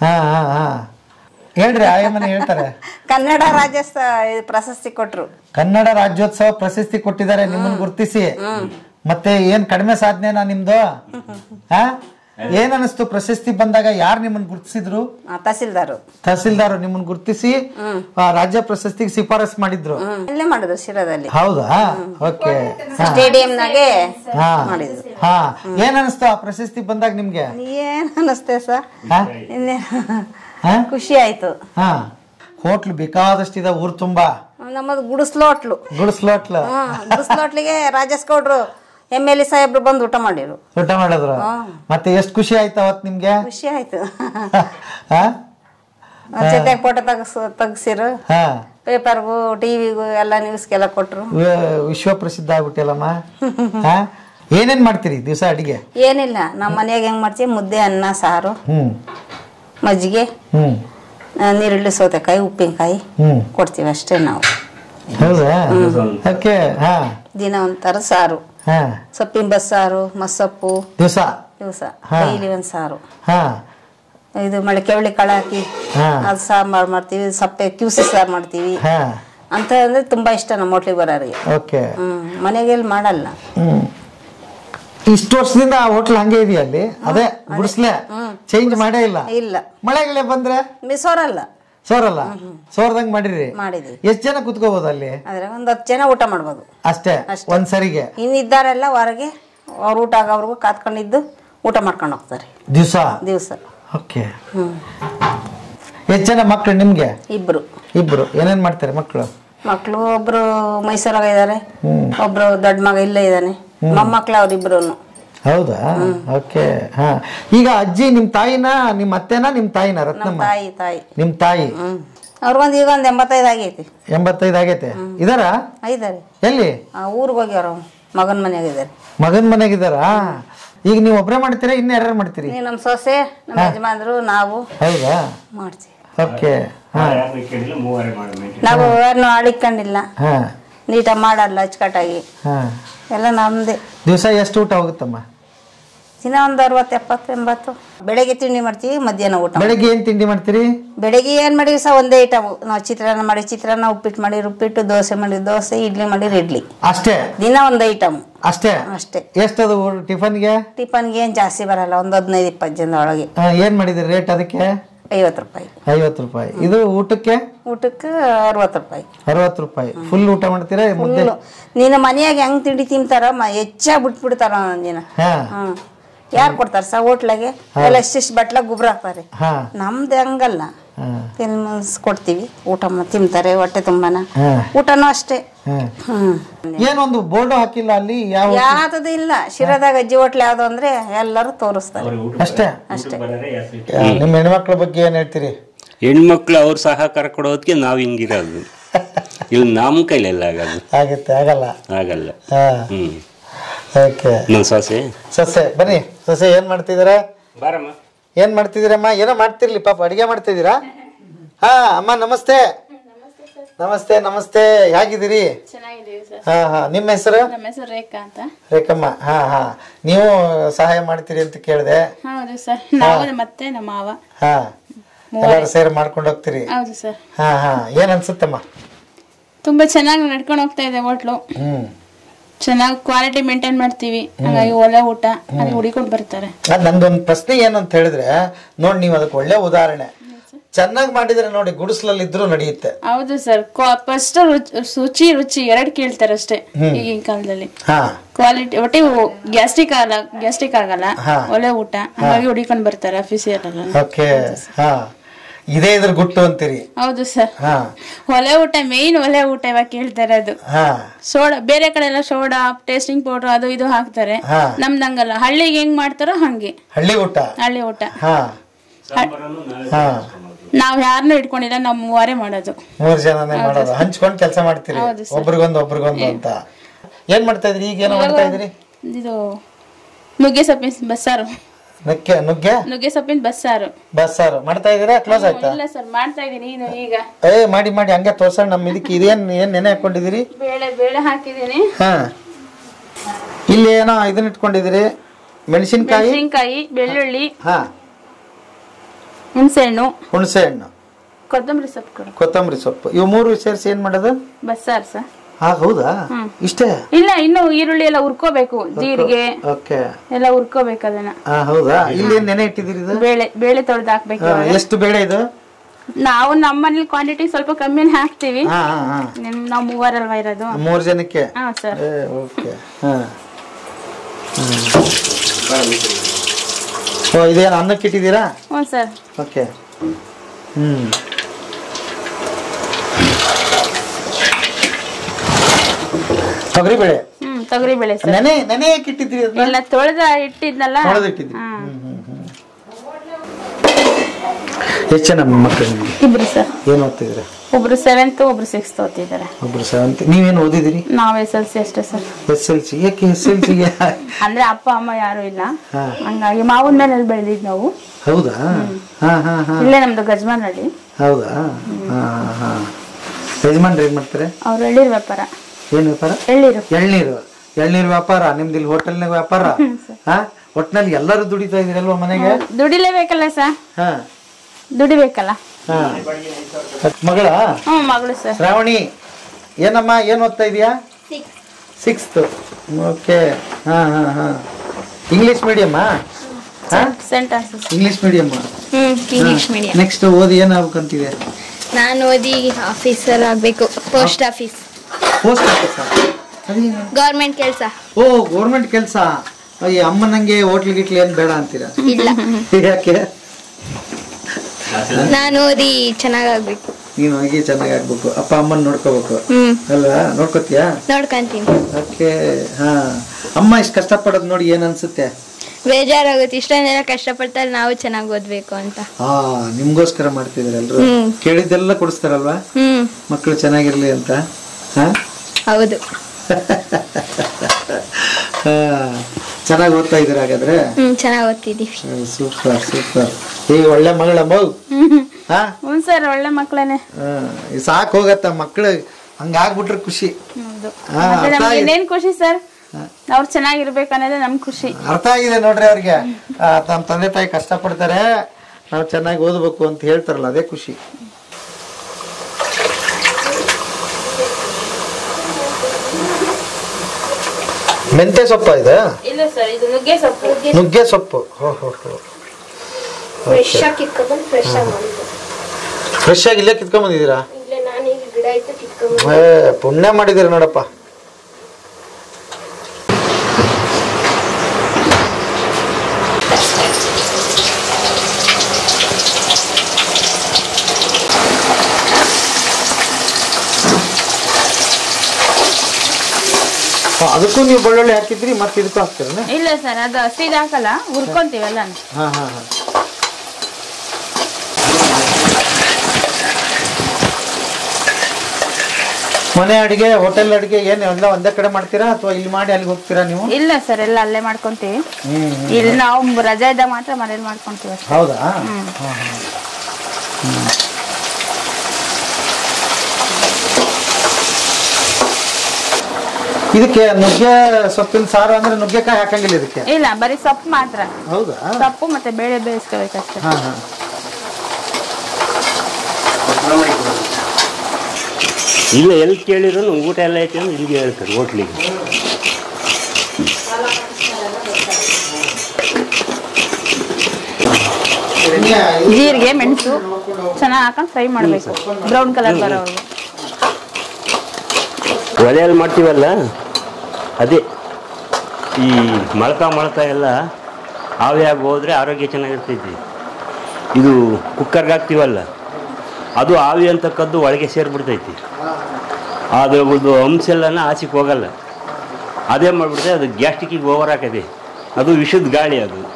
ಹಾ ಹಾ ಹಾ. ಹೇಳ್ರಿ ಆಯಮ್ಮನ ಹೇಳ್ತಾರೆ. ಕನ್ನಡ ರಾಜ್ಯೋತ್ಸವ ಪ್ರಶಸ್ತಿ ಕೊಟ್ರು. ಕನ್ನಡ ರಾಜ್ಯೋತ್ಸವ ಪ್ರಶಸ್ತಿ ಕೊಟ್ಟಿದ್ದಾರೆ ನಿಮ್ಮನ್ನ ಗುರ್ತಿಸಿ. ಮತ್ತೆ ಏನ್ ಕಡಿಮೆ ಸಾಧನೆನಾ ನಿಮ್ದು? ಹಾ? ಏನ್ ಅನಿಸ್ತು ಪ್ರಶಸ್ತಿ ಬಂದಾಗ ಯಾರು ನಿಮ್ಮನ್ನ ಗುರ್ತಿಸಿದ್ರು? ತಹಸೀಲ್ದಾರ್. ತಹಸೀಲ್ದಾರ್ ನಿಮ್ಮನ್ನ ಗುರ್ತಿಸಿ ರಾಜ್ಯ ಪ್ರಶಸ್ತಿಗೆ ಶಿಫಾರಸ್ ಮಾಡಿದ್ರು. ಶಿರಾದಲ್ಲಿ. ಹೌದಾ? ಓಕೆ. ಸ್ಟೇಡಿಯಂನಾಗೆ ಹಾ. ಮಾಡಿದ್ರು. ಹಾ. ಏನ್ ಅನಿಸ್ತು ಆ ಪ್ರಶಸ್ತಿ ಬಂದಾಗ ನಿಮ್ಗೆ? ಏನ್ ಅನಿಸ್ತೆ ಸರ್? ಖುಷಿ ಆಯ್ತು. ಹಾ. ಹೋಟ್ಲು ಬೇಕಾದಷ್ಟಿದ ಊರ್ ತುಂಬಾ. ನಮ್ಮದು ಗುಡಿಸ್ಲೋಟ್ಲು. ಗುಡಿಸ್ಲೋಟ್ಲು. ಗುಡಿಸ್ಲೋಟ್ಲಿಗೆ ರಾಜೇಶ್ ಗೌಡ್ರು ಎಂ ಎಲ್ ಎ ಸಾಹೇಬ್ರು ಬಂದು ಊಟ ಮಾಡಿರು. ಊಟ ಮಾಡಿದ್ರು. ಮತ್ತೆ ಎಷ್ಟು ಖುಷಿ ಆಯ್ತು ಅವತ್ತು ನಿಮ್ಗೆ? ಖುಷಿ ಆಯ್ತು. ಜೊತೆಗೆ ಫೋಟೋ ತೆಗಸ್ ತೆಗ್ಸಿರು. ಹಾ. ಪೇಪರ್ಗೂ ಟಿವಿಗೂ ಎಲ್ಲ ನ್ಯೂಸ್ಗೆಲ್ಲ ಕೊಟ್ರು. ವಿಶ್ವ ಪ್ರಸಿದ್ಧ ಆಗ್ಬಿಟ್ಟಿಲ್ಲಮ್ಮ. ಹಾ? ಏನೇನ್ ಮಾಡ್ತೀರಿ ದಿವಸ ಅಡಿಗೆ? ಏನಿಲ್ಲ. ನಮ್ಮ ಮನೆಯಾಗ ಹೆಂಗ್ ಮಾಡ್ತೀವಿ? ಮುದ್ದೆ ಅನ್ನ ಸಾರು. ಮಜ್ಜಿಗೆ. ನೀರುಳ್ಳಿ ಸೌತೆಕಾಯಿ ಉಪ್ಪಿನಕಾಯಿ ಕೊಡ್ತೀವಿ ಅಷ್ಟೇ ನಾವು. ಹೌದಾ? ಓಕೆ ಹಾ. ದಿನ ಒಂಥರ ಸಾರು. ಸೊಪ್ಪಿನ ಬಸ್ಸಾರು ಮಸ್ಸೊಪ್ಪು ದಿವಸ. ದಿವಸ. ಡೈಲಿ ಒಂದು ಸಾರು. ಹಾ. ಇದು ಮಳೆ ಹುಳಿ ಕಳೆ ಹಾಕಿ. ಅದು ಸಾಂಬಾರು ಮಾಡ್ತೀವಿ ಸಪ್ಪೆ ಕ್ಯೂಸಿ ಸಾರು ಮಾಡ್ತೀವಿ. ಅಂತ ಅಂದ್ರೆ ತುಂಬಾ ಇಷ್ಟ ನಮ್ಮ ಹೋಟ್ಲಿಗೆ ಬರೋರಿಗೆ. ಓಕೆ. ಹ್ಮ್. ಮನೆಗೆಲ್ಲಿ ಮಾಡಲ್ಲ. ಇಷ್ಟು ವರ್ಷದಿಂದ ಆ ಹೋಟ್ಲ್ ಹಂಗೆ ಇದೆಯಾ ಅಲ್ಲಿ? ಅದೇ ಗುಡಿಸ್ಲೆ. ಚೇಂಜ್ ಮಾಡೇ ಇಲ್ಲ. ಇಲ್ಲ. ಮಳೆಗಳೇ ಬಂದ್ರೆ? ಮಿಸೋರಲ್ಲ. ಸೋರಲ್ಲ? ಸೋರ್ದಂಗ್ ಮಾಡಿರಿ. ಮಾಡಿದ್ವಿ. ಎಷ್ಟ್ ಜನ ಕುತ್ಕೋಬಹುದು ಅಲ್ಲಿ? ಆದ್ರೆ ಒಂದ್ ಹತ್ತು ಜನ ಊಟ ಮಾಡ್ಬೋದು. ಅಷ್ಟೇ? ಒಂದ್ ಸರಿಗೆ? ಇನ್ನಿದ್ದಾರೆಲ್ಲ ಹೊರಗೆ ಅವ್ರ ಊಟ ಆಗೋವ್ರಿಗೂ ಕಾತ್ಕೊಂಡಿದ್ದು ಊಟ ಮಾಡ್ಕೊಂಡು ಹೋಗ್ತಾರೆ. ದಿವಸ? ದಿವಸ. ಓಕೆ. ಎಷ್ಟ್ ಜನ ಮಕ್ಳು ನಿಮ್ಗೆ? ಇಬ್ರು. ಇಬ್ರು. ಏನೇನ್ ಮಾಡ್ತಾರೆ ಮಕ್ಕಳು ಮಕ್ಳು ಒಬ್ರು ಮೈಸೂರಾಗ ಇದಾರೆ. ಒಬ್ರು ದೊಡ್ಡ ಮಗ ಇಲ್ಲೇ ಇದ್ದಾನೆ ಮೊಮ್ಮಕ್ಳು ಅವ್ರಿಬ್ರು ಹೌದಾ? ಓಕೆ. ಹಾ. ಈಗ ಅಜ್ಜಿ ನಿಮ್ ತಾಯಿನ ನಿಮ್ ಅತ್ತೆನ ನಿಮ್ ತಾಯಿನ ರತ್ನಮ್ಮ? ತಾಯಿ ತಾಯಿ. ನಿಮ್ ತಾಯಿ? ಅವ್ರ ಅವ್ರಿಗೊಂದು ಈಗ ಒಂದ್ ಎಂಬತ್ತೈದು ಆಗೈತಿ. ಎಂಬತ್ತೈದು ಆಗೈತೆ. ಇದಾರ? ಐದಾರೆ ಎಲ್ಲಿ? ಆ ಊರಿಗೆ ಹೋಗ್ಯಾರ ಮಗನ ಮನ್ಯಾಗ ಇದಾರೆ ಮಗನ್ ಮನೆಗಿದಾರಾ ಈಗ ನೀವು ಒಬ್ರೆ ಮಾಡ್ತೀರಾ ಇನ್ನ ಯಾರು ಮಾಡ್ತೀರಿ? ನಮ್ಮ ಸೊಸೆ ನಮ್ಮ ಯಜಮಾನ್ರು ನಾವು ಹೌದಾ? ಮಾಡ್ತೀವಿ. ಓಕೆ. ನಾವು ಯಾರನ್ನೂ ಆಳಿಕೊಂಡಿಲ್ಲ. ಹಾ. ನೀಟಾಗಿ ಮಾಡಲ್ಲ ಅಚ್ಚುಕಟ್ಟಾಗಿ. ಎಲ್ಲ ನಮ್ದೇ. ದಿವಸ ಎಷ್ಟು ಊಟ ಹೋಗುತ್ತಮ್ಮ? ದಿನ ಒಂದು ಅರವತ್ತು ಎಪ್ಪತ್ತು ಎಂಬತ್ತು. ಬೆಳಗ್ಗೆ ತಿಂಡಿ ಮಾಡ್ತೀವಿ ಮಧ್ಯಾಹ್ನ ಊಟ. ಬೆಳಗ್ಗೆ ಏನು ತಿಂಡಿ ಮಾಡ್ತೀರಿ? ಬೆಳಗ್ಗೆ ಏನು ಮಾಡಿವಿ ಸಹ ಒಂದೇ ಐಟಮ್ ನಾವು ಚಿತ್ರಾನ್ನ ಮಾಡಿ ಚಿತ್ರಾನ್ನ ಉಪ್ಪಿಟ್ಟು ಮಾಡಿ ಉಪ್ಪಿಟ್ಟು ದೋಸೆ ಮಾಡಿ ದೋಸೆ ಇಡ್ಲಿ ಮಾಡಿ ಇಡ್ಲಿ. ಅಷ್ಟೇ? ದಿನ ಒಂದು ಐಟಮ್ ಅಷ್ಟೇ? ಅಷ್ಟೇ. ಎಷ್ಟದು ಟಿಫನ್ಗೆ? ಟಿಫನ್ಗೆ ಏನು ಜಾಸ್ತಿ ಬರಲ್ಲ ಒಂದು ಹದಿನೈದು ಇಪ್ಪತ್ತು ಜನದ ಒಳಗೆ ಏನ್ ಮಾಡಿದ್ರಿ ರೇಟ್ ಅದಕ್ಕೆ? ಐವತ್ತು ರೂಪಾಯಿ. ಐವತ್ತು ರೂಪಾಯಿ. ಇದು ಊಟಕ್ಕೆ? ಊಟಕ್ಕೆ ಅರವತ್ತು ರೂಪಾಯಿ. ಅರವತ್ತು ರೂಪಾಯಿ. ಫುಲ್ ಊಟ ಮಾಡ್ತೀರಾ? ಮುದ್ದೆ? ಫುಲ್ಲು ನೀನು ಮನೆಯಾಗ ಹೆಂಗ್ ತಿಂಡಿ ತಿಂತಾರ? ಹೆಚ್ಚಾಗಿ ಬಿಟ್ಬಿಡ್ತಾರ ಹ್ಮ್. ಯಾರು ಕೊಡ್ತಾರ ಸರ್ ಹೋಟ್ಲಾಗೆ? ಎಲ್ಲ ಎಷ್ಟಿಷ್ಟು ಬಟ್ಲಾಗ ಗೊಬ್ಬರ ಹಾಕ್ತಾರೆ? ಹಾ. ನಮ್ದು ಹಂಗಲ್ಲ. ತಿನ್ಸ್ ಕೊಡ್ತೀವಿ. ಊಟ ತಿಂತಾರೆ ಹೊಟ್ಟೆ ತುಂಬಾನ. ಊಟನೂ ಅಷ್ಟೇ. ಏನೊಂದು ಬೋರ್ಡ್ ಹಾಕಿಲ್ಲ ಅಲ್ಲಿ? ಯಾವ ಯಾವ್ದು ಇಲ್ಲ. ಶಿರದಾಗ ಅಜ್ಜಿ ಹೋಟ್ಲ್ ಯಾವ್ದು ಅಂದ್ರೆ ಎಲ್ಲರೂ ತೋರಿಸ್ತಾರೆ. ಅಷ್ಟೇ. ಅಷ್ಟೇ. ನಿಮ್ಮ ಹೆಣ್ಮಕ್ಳ ಬಗ್ಗೆ ಏನ್ ಹೇಳ್ತೀರಿ? ಹೆಣ್ಮಕ್ಳು ಅವ್ರ ಸಹಕಾರ ಕೊಡೋದಕ್ಕೆ ನಾವು ಹಿಂಗಿರೋದು. ಇಲ್ಲಿ ನಮ್ಮ ಕೈಲೆಲ್ಲ ಆಗಲ್ಲ ಆಗುತ್ತೆ ಆಗಲ್ಲ. ಆಗಲ್ಲ. ಹ್ಮ್. ಓಕೆ. ನನ್ನ ಸೊಸೆ. ಸೊಸೆ ಬನ್ನಿ. ಸೊಸೆ ಏನ್ ಮಾಡ್ತಿದ್ದೀರಾ? ಬಾರಮ್ಮ. ಏನ್ ಮಾಡ್ತಿದ್ದೀರಮ್ಮ? ಏನೋ ಮಾಡ್ತಿರ್ಲಿ ಪಾಪ ಅಡಿಗೆ ಮಾಡ್ತಿದ್ದೀರಾ? ಹಾ ಅಮ್ಮ ನಮಸ್ತೆ. ನಮಸ್ತೆ ನಮಸ್ತೆ. ಹೇಗಿದ್ದೀರಿ? ಹಾ ಹಾ. ನಿಮ್ಮ ಹೆಸರು? ನಮ್ಮ ಹೆಸರು ರೇಖಾ ಅಂತ. ರೇಖಮ್ಮ. ಹಾ ಹಾ. ನೀವು ಸಹಾಯ ಮಾಡ್ತೀರಿ ಅಂತ ಕೇಳಿದೆ. ಹೌದು ಸರ್. ನಾವು ಮತ್ತೆ ನಮ್ಮ ಮಾವ. ಹಾ. ಎಲ್ಲರೂ ಸೇರಿ ಮಾಡ್ಕೊಂಡು ಹೋಗ್ತೀರಿ. ಹೌದು ಸರ್. ಹಾ ಹಾ. ಏನ್ ಅನ್ಸುತ್ತಮ್ಮ? ತುಂಬಾ ಚೆನ್ನಾಗಿ ನಡ್ಕೊಂಡು ಹೋಗ್ತಾ ಇದೆ ಹೋಟ್ಲು. ಹ್ಮ್. ಚೆನ್ನಾಗಿ ಕ್ವಾಲಿಟಿ ಮೇಂಟೈನ್ ಮಾಡ್ತೀವಿ. ಹಾಗಾಗಿ ಒಳ್ಳೆ ಊಟ ಅಲ್ಲಿ ಹುಡಿಕೊಂಡು ಬರ್ತಾರೆ. ನಂದೊಂದು ಪ್ರಶ್ನೆ ಏನು ಅಂತ ಹೇಳಿದ್ರೆ ನೋಡಿ ನೀವು ಅದಕ್ಕೆ ಒಳ್ಳೆ ಉದಾಹರಣೆ. ಚೆನ್ನಾಗಿ ಮಾಡಿದ್ರೆ ನೋಡಿ ಗುಡಿಸಲಲ್ಲಿ ಇದ್ರೂ ನಡೆಯುತ್ತೆ. ಹೌದು ಸರ್. ಫಸ್ಟ್ ರುಚಿ ರುಚಿ ಎರಡು ಕೇಳ್ತಾರೆ ಅಷ್ಟೇ ಈಗಿನ ಕಾಲದಲ್ಲಿ. ಕ್ವಾಲಿಟಿ ಒಟ್ಟಿ ಗ್ಯಾಸ್ಟ್ರಿಕ್ ಆಗಲ್ಲ ಗ್ಯಾಸ್ಟ್ರಿಕ್ ಆಗಲ್ಲ. ಒಳ್ಳೆ ಊಟ. ಹಾಗಾಗಿ ಹುಡಿಕೊಂಡು ಬರ್ತಾರೆ ಆಫೀಸಿಯರ್ ಎಲ್ಲ ಓಕೆ ಹಾ. ಇದೇ ಇದ್ರ ಗುಟ್ಟು ಅಂತೀರಿ. ಹೌದು ಸರ್. ಹಾ. ಒಲೆ ಊಟ ಮೇಯ್ನ್ ಒಲೆ ಊಟ ಇವಾಗ ಕೇಳ್ತಾರೆ ಅದು. ಹಾ. ಸೋಡಾ ಬೇರೆ ಕಡೆ ಎಲ್ಲ ಸೋಡಾ ಟೇಸ್ಟಿಂಗ್ ಪೌಡರ್ ಅದು ಇದು ಹಾಕ್ತಾರೆ. ನಮ್ದಂಗಲ್ಲ. ನಮ್ದು ಹಳ್ಳಿಗೆ ಹೆಂಗ್ ಮಾಡ್ತಾರೋ ಹಂಗೆ. ಹಳ್ಳಿ ಊಟ? ಹಳ್ಳಿ ಊಟ. ಹಾ. ಹಾ. ನಾವ್ ಯಾರನ್ನೂ ಇಟ್ಕೊಂಡಿಲ್ಲ ನಮ್ ಮೂವರೇ ಮಾಡೋದು. ಮೂರ್ ಜನನೇ ಮಾಡೋದು. ಹಂಚ್ಕೊಂಡ್ ಕೆಲಸ ಮಾಡ್ತೀರಿ. ಹೌದು. ಒಬ್ರಿಗೊಂದು ಒಬ್ರಿಗೊಂದು ಅಂತ. ಏನ್ ಮಾಡ್ತಾ ಇದ್ರಿ? ಈಗ ಏನೋ ಮಾಡ್ತಾ ಇದ್ರಿ? ಇದು ನುಗ್ಗೆ ಸೊಪ್ಪಿನ ಬಸ್ಸಾರು. ನುಗ್ಗೆ ನುಗ್ಗೆ? ನುಗ್ಗೆ ಸೊಪ್ಪಿನ ಬಸ್ಸಾರು. ಬಸ್ಸಾರು. ಮಾಡ್ತಾ ಇದೀರಾ ಕ್ಲೋಸ್ ಆಯ್ತಾ? ಇಲ್ಲ ಸರ್ ಮಾಡ್ತಾ ಇದೀನಿ ಇದು ಈಗ. ಏ ಮಾಡಿ ಮಾಡಿ ಹಂಗೆ ತೋರ್ಸೋಣ ನಮ್ಮ ಇದಕ್ಕೆ. ಇದೇನ್ ಏನ್ ನೆನೆ ಹಾಕೊಂಡಿದ್ದೀರಿ ಬೇಳೆ ಬೇಳೆ ಹಾಕಿದೀನಿ ಹಾ. ಇಲ್ಲಿ ಏನೋ ಇದನ್ನ ಇಟ್ಕೊಂಡಿದಿರಿ ಮೆಣಸಿನ್ಕಾಯಿ? ಮೆಣಸಿನಕಾಯಿ ಬೆಳ್ಳುಳ್ಳಿ ಹಾ. ಹುಣಸೆಹಣ್ಣು. ಹುಣಸೆ ಹಣ್ಣು ಕೊತ್ತಂಬರಿ ಸೊಪ್ಪು ಕೊತ್ತಂಬರಿ ಸೊಪ್ಪು. ಇವು ಮೂರು ಸೇರಿಸಿ ಏನ್ ಮಾಡೋದು? ಬಸ್ಸಾರು ಸರ್. ಹೌದಾ? ಇಷ್ಟೇ? ಇಲ್ಲ ಇನ್ನು ಈರುಳ್ಳಿ ಎಲ್ಲ ಹುರ್ಕೋಬೇಕು ಜೀರಿಗೆ. ಓಕೆ. ಎಲ್ಲ ಹುರ್ಕೋಬೇಕು ಅದನ್ನ. ಹೌದಾ? ಇಲ್ಲಿ ಏನ್ ನೆನೆ ಇಟ್ಟಿದ್ದೀರಿ ಇದು? ಬೇಳೆ ಬೇಳೆ ತೊಳೆದು ಹಾಕ್ಬೇಕು ಎಷ್ಟು ಬೇಳೆ ಇದು? ನಾವು ನಮ್ಮ ಮನೇಲಿ ಕ್ವಾಂಟಿಟಿ ಸ್ವಲ್ಪ ಕಮ್ಮಿನೇ ಹಾಕ್ತಿವಿ. ನಾವು ಮೂವರಲ್ವಾ ಇರೋದು? ಮೂರು ಜನಕ್ಕೆ? ಹಾಂ ಸರ್. ಓಕೆ. ಹಾ. ಓ ಇದೇನು ಅನ್ನಕ್ಕೆ ಇಟ್ಟಿದ್ದೀರಾ ಹ್ಞೂ ಸರ್. ಓಕೆ. ಹ್ಮ್. ತೊಗರಿ ಬೇಳೆ. ಹ್ಮ್ ತೊಗರಿ ಬೇಳೆ ಸರ್. ನೆನೆ ನೆನೆ ಇಟ್ಟಿದ್ರಿ ಅದನ್ನ? ತೊಳೆದ ಇಟ್ಟಿದ್ನಲ್ಲ? ತೊಳೆದಿಟ್ಟಿದ್ದೀರಿ. ಹ್ಮ್. ಹ್ಮ್ ಹ್ಮ್ ಎಷ್ಟು ಜನ ಮಕ್ಕಳು ನಿಮಗೆ ಇಬ್ರು ಸರ್. ಏನು ಓದ್ತಿದ್ದೀರಾ? ಒಬ್ರು ಸೆವೆಂತ್ ಒಬ್ರು ಸಿಕ್ಸ್ತ್ ಓದ್ತಿದ್ದಾರೆ. ಒಬ್ರು ಸೆವೆಂತ್ ನೀವೇನು ಓದಿದಿರಿ ನಾವ್ ಎಸ್ ಎಲ್ ಸಿ ಅಷ್ಟೇ ಸರ್. S L C. ಯಾಕೆ ಎಸ್ ಎಲ್ ಸಿಗೆ ಅಂದ್ರೆ ಅಪ್ಪ ಅಮ್ಮ ಯಾರು ಇಲ್ಲ. ಹಂಗಾಗಿ ಮಾವನ ಮೇಲೆ ಬೆಳೆದಿದ್ ನಾವು. ಹೌದಾ? ಹಾ ಹಾ ಹಾ. ಇಲ್ಲೇ ನಮ್ದು ಗಜಮಾನಹಳ್ಳಿ. ಹೌದಾ? ಹಾ ಹಾ ಹಾ. ಯಜಮಾನ್ರು ಏನ್ ಮಾಡ್ತಾರೆ? ಅವ್ರು ಎಳ್ಳೀರ್ ವ್ಯಾಪಾರ. ಏನ್ ವ್ಯಾಪಾರ? ಎಳ್ನೀರು. ಎಳ್ನೀರು. ವ್ಯಾಪಾರ ನಿಮ್ದು ಇಲ್ಲಿ ಹೋಟೆಲ್ನಾಗ ವ್ಯಾಪಾರ? ಹಾ? ಒಟ್ನಲ್ಲಿ ಎಲ್ಲರೂ ದುಡಿತಾ ಇದೀರಲ್ವಾ ಮನೆಗೆ? ದುಡಿಲೇಬೇಕಲ್ಲ ಸರ್. ಹಾ. ದುಡಿಬೇಕಲ್ಲ. ಹಾ. ಮಗಳ? ಹ್ಮ್ ಮಗಳು ಸರ್. ಶ್ರಾವಣಿ ಏನಮ್ಮ ಏನ್ ಓದ್ತಾ ಇದೀಯಾ? Sixth okay. ಹಾ ಹಾ ಹಾ. ಇಂಗ್ಲಿಷ್ ಮೀಡಿಯಮ್ಮ ಇಂಗ್ಲಿಷ್ ಮೀಡಿಯಮ್ಮ ಇಂಗ್ಲಿಷ್ ಮೀಡಿಯಂ ನೆಕ್ಸ್ಟ್ ಓದಿ ಏನಾಗ್ಬೇಕಂತಿದೆ? ನಾನು ಓದಿ ಆಫೀಸರ್ ಆಗಬೇಕು post office post office government ಕೆಲಸ. ಓ ಗೌರ್ಮೆಂಟ್ ಕೆಲಸ. ಈ ಅಮ್ಮನಂಗೆ ಹೋಟ್ಲ್ ಗಿಟ್ಲಿ ಏನ್ ಬೇಡ ಅಂತೀರಾ? ಇಲ್ಲ. ಯಾಕೆ? ನಾನು ಓದಿ ಚೆನ್ನಾಗಾಗ್ಬೇಕು. ನೀನು ಹೋಗಿ ಚೆನ್ನಾಗಿ ಆಗ್ಬೇಕು ಅಪ್ಪ ಅಮ್ಮನ ನೋಡ್ಕೋಬೇಕು. ಅಲ್ವಾ? ನೋಡ್ಕೋತೀಯಾ? ನೋಡ್ಕೊಂತೀನಿ. ಓಕೆ ಹಾ. ಅಮ್ಮ ಇಷ್ಟು ಕಷ್ಟಪಡೋದು ನೋಡಿ ಏನ್ ಅನ್ಸುತ್ತೆ? ಬೇಜಾರಾಗುತ್ತೆ. ಇಷ್ಟೊಂದೆಲ್ಲ ಕಷ್ಟಪಡ್ತಾರೆ ನಾವು ಚೆನ್ನಾಗಿ ಓದ್ಬೇಕು ಅಂತ. ಹಾ ನಿಮ್ಗೋಸ್ಕರ ಮಾಡ್ತಿದಾರೆ ಎಲ್ರು. ಕೇಳಿದ್ದೆಲ್ಲ ಕೊಡಿಸ್ತಾರಲ್ವಾ? ಹ್ಮ್. ಮಕ್ಕಳು ಚೆನ್ನಾಗಿರ್ಲಿ ಅಂತ ಹಾ? ಹೌದು. ಹಾ ಚೆನ್ನಾಗಿ ಓದ್ತಾ ಇದ್ದೀರ ಹಾಗಾದ್ರೆ? ಹ್ಮ್ ಚೆನ್ನಾಗಿ ಸೂಪರ್ ಸೂಪರ್ ಈ ಒಳ್ಳೆ ಮಗಳ ಮಗು ಹಾ? ಹ್ಞೂ ಸರ್ ಒಳ್ಳೆ ಮಕ್ಕಳೇನೆ ಸಾಕು ಹೋಗತ್ತ ಮಕ್ಳ ಹಂಗಾಗ್ಬಿಟ್ರೆ ಖುಷಿ. ಇನ್ನೇನ್ ಖುಷಿ ಸರ್? ಅವ್ರು ಚೆನ್ನಾಗಿರ್ಬೇಕು ಅನ್ನೋದೇ ನಮ್ ಖುಷಿ. ಅರ್ಥ ಆಗಿದೆ ನೋಡ್ರಿ ಅವ್ರಿಗೆ. ತಮ್ಮ ನಮ್ಮ ತಂದೆ ತಾಯಿ ಕಷ್ಟಪಡ್ತಾರೆ. ನಾವು ಚೆನ್ನಾಗಿ ಓದ್ಬೇಕು ಅಂತ ಹೇಳ್ತಾರಲ್ಲ ಅದೇ ಖುಷಿ. ಮೆಂತೆ ಸೊಪ್ಪ ಇದೆ? ಇಲ್ಲ ಸರ್ ಇದು ನುಗ್ಗೆ ಸೊಪ್ಪು. ನುಗ್ಗೆ ಸೊಪ್ಪು. ಹೋ ಹೋ ಹೋ. ಫ್ರೆಶ್ ಆಗಿ ಫ್ರೆಶ್ ಆಗಿ ಮಾಡಿದ್ದು ಫ್ರೆಶ್ ಆಗಿ ಇಲ್ಲೇ ಕಿತ್ಕೊಂಡ್ ಬಂದಿದ್ದೀರಾ ಇಲ್ಲೇ ನಾನೀಗ ಗಿಡ ಇತ್ತು ಕಿತ್ಕೊಂಡ್ ಏ ಪುಣ್ಯ ಮಾಡಿದ್ದೀರಾ ನೋಡಪ್ಪ. ಅದಕ್ಕೂ ನೀವು ಬೆಳ್ಳುಳ್ಳಿ ಹಾಕಿದ್ರಿ ಮತ್ತೆ ಇದಕ್ಕೂ ಹಾಕ್ತೀರನ ಇಲ್ಲ ಸರ್ ಅದು ಹಸಿದು ಹಾಕಲ್ಲ ಹುರ್ಕೊಂತೀವಲ್ಲ ಹಾ ಹಾ ಹಾ. ಮನೆ ಅಡಿಗೆ ಹೋಟೆಲ್ ಅಡಿಗೆ ಏನು ಎಲ್ಲ ಒಂದೇ ಕಡೆ ಮಾಡ್ತೀರಾ ಅಥವಾ ಇಲ್ಲಿ ಮಾಡಿ ಅಲ್ಲಿಗೆ ಹೋಗ್ತೀರಾ ನೀವು? ಇಲ್ಲ ಸರ್ ಎಲ್ಲ ಅಲ್ಲೇ ಮಾಡ್ಕೊಂತೀವಿ. ಇಲ್ಲಿ ನಾವು ರಜಾ ಇದ್ದಾಗ ಮಾತ್ರ ಮನೇಲಿ ಮಾಡ್ಕೊಂತೀವಿ ಹೌದಾ. ಹ್ಮ್. ಇದಕ್ಕೆ ನುಗ್ಗೆ ಸೊಪ್ಪಿನ ಸಾರು ಅಂದ್ರೆ ನುಗ್ಗೆಕಾಯಿ ಹಾಕಂಗಿಲ್ಲ ಇದಕ್ಕೆ? ಇಲ್ಲ ಬರೀ ಸೊಪ್ಪು ಮಾತ್ರ. ಹೌದಾ? ಸೊಪ್ಪು ಮತ್ತೆ ಬೇಳೆ ಬೇಯಿಸ್ಕೋಬೇಕಷ್ಟೇ. ಹಾ ಹಾ. ಇಲ್ಲ ಎಲ್ಲಿ ಕೇಳಿದ್ರು ಊಟ ಎಲ್ಲ ಐತೆ ಅಂದ್ರೆ ಇಲ್ಲಿಗೆ ಹೇಳ್ತಾರೆ ಹೋಟ್ಲಿಗೆ. ಜೀರಿಗೆ ಮೆಣಸು ಚೆನ್ನಾಗಿ ಹಾಕೊಂಡು ಫ್ರೈ ಮಾಡಬೇಕು. ಬ್ರೌನ್ ಕಲರ್ ಬರೋವರೆಗೂ. ಒಲೆಯಲ್ಲಿ ಮಾಡ್ತೀವಲ್ಲ? ಅದೇ. ಈ ಮೊಳಕ ಮೊಳಕ ಎಲ್ಲ ಆವಿಯಾಗಿ ಹೋದರೆ ಆರೋಗ್ಯ ಚೆನ್ನಾಗಿರ್ತೈತಿ. ಇದು ಕುಕ್ಕರ್ಗೆ ಹಾಕ್ತೀವಲ್ಲ? ಅದು ಆವಿ ಅಂತಕ್ಕದ್ದು ಒಳಗೆ ಸೇರಿಬಿಡ್ತೈತಿ. ಅದ್ರದ್ದು ಅಂಶ ಎಲ್ಲನ ಹೋಗಲ್ಲ. ಅದೇ ಮಾಡಿಬಿಡ್ತದೆ ಅದು ಗ್ಯಾಸ್ಟಿಕ್ಕಿಗೆ ಓವರ್ ಹಾಕದೆ. ಅದು ವಿಷದ ಗಾಳಿ ಅದು.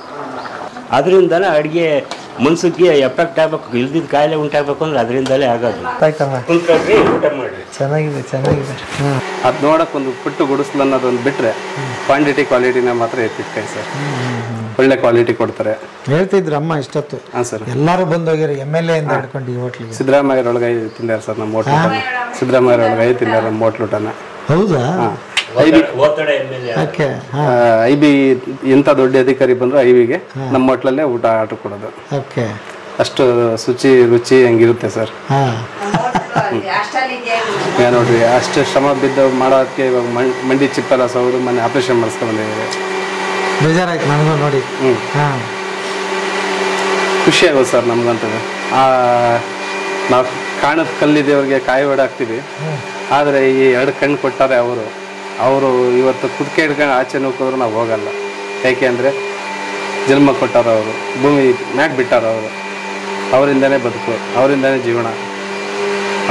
ಅದರಿಂದನೇ ಅಡುಗೆ ಮನ್ಸಕ್ಕೆ ಎಫೆಕ್ಟ್ ಆಗಬೇಕು ಇಲ್ದಿದ್ದ ಕಾಯಿಲೆ ಉಂಟಾಗಬೇಕು ಅಂದ್ರೆ ಅದರಿಂದಲೇ ಆಗೋದು. ಕುಂತ್ಕೊಳ್ರಿ ಊಟ ಮಾಡಿ ಚೆನ್ನಾಗಿದೆ ಚೆನ್ನಾಗಿದೆ. ಅದು ನೋಡಕ್ ಒಂದು ಪುಟ್ಟು ಗುಡಿಸ್ಲು ಅನ್ನೋದೊಂದು ಬಿಟ್ರೆ ಕ್ವಾಂಟಿಟಿ ಕ್ವಾಲಿಟಿನ ಮಾತ್ರ ಎತ್ತಿಟ್ಕಾಯಿ ಸರ್. ಒಳ್ಳೆ ಕ್ವಾಲಿಟಿ ಕೊಡ್ತಾರೆ. ಹೇಳ್ತಿದ್ರು ಅಮ್ಮ ಇಷ್ಟೊತ್ತು. ಹಾಂ ಸರ್. ಎಲ್ಲರೂ ಬಂದೋಗ್ಯಾರ ಎಂ ಎಲ್ ಎ ಇಂದ ಹಿಡ್ಕೊಂಡು ಈ ಹೋಟ್ಲಿಗೆ ಸಿದ್ದರಾಮಯ್ಯ ಒಳಗೆ ತಿಂದಾರ ಸರ್ ನಮ್ಮ ಹೋಟ್ಲು ಸಿದ್ದರಾಮಯ್ಯ ಒಳಗೆ ತಿಂದಾರ ನಮ್ಮ ಹೋಟ್ಲ್ ಊಟನ. ಹೌದಾ? ಒತ್ತಡ ಓಕೆ ಹಾ. ಐ ಬಿ ಎಂಥ ದೊಡ್ಡ ಅಧಿಕಾರಿ ಬಂದ್ರು ಐ ಬಿಗೆ ನಮ್ಮ ಹೋಟ್ಲಲ್ಲೇ ಊಟ ಆರ್ಡರ್ ಕೊಡೋದು. ಓಕೆ. ಅಷ್ಟು ಶುಚಿ ರುಚಿ ಹಂಗಿರುತ್ತೆ ಸರ್. ನೋಡ್ರಿ ಅಷ್ಟು ಶ್ರಮ ಬಿದ್ದು ಮಾಡೋದಕ್ಕೆ ಇವಾಗ ಮಂಡಿ ಚಿಪ್ಪೆಲ್ಲ ಸೌದು ಮೊನ್ನೆ ಆಪರೇಷನ್ ಮಾಡಿಸ್ಕೊಂಡು ಬಂದಿದ್ದೀವಿ ಬೇಜಾರಾಯ್ತು ನನಗೂ ನೋಡಿ. ಹಾ. ಖುಷಿ ಆಗೋದು ಸರ್ ನಮ್ಗಂತದ್ದು. ಆ ನಾವು ಕಾಣದ ಕಲ್ಲಿದೇವ್ರಿಗೆ ಕಾಯಿ ಹೊಡಾಕ್ತೀವಿ ಆದರೆ ಈ ಎರಡು ಕಣ್ಣು ಕೊಟ್ಟಾರೆ ಅವರು. ಅವರು ಇವತ್ತು ಕುದ್ಕೆ ಹಿಡ್ಕೊಂಡು ಆಚೆ ನೂಕಿದ್ರು ನಾವು ಹೋಗಲ್ಲ. ಯಾಕೆ ಅಂದರೆ ಜನ್ಮ ಕೊಟ್ಟಾರ ಅವರು, ಭೂಮಿ ಮ್ಯಾಕ್ ಬಿಟ್ಟಾರ ಅವರು. ಅವರಿಂದನೇ ಬದುಕು ಅವರಿಂದನೇ ಜೀವನ,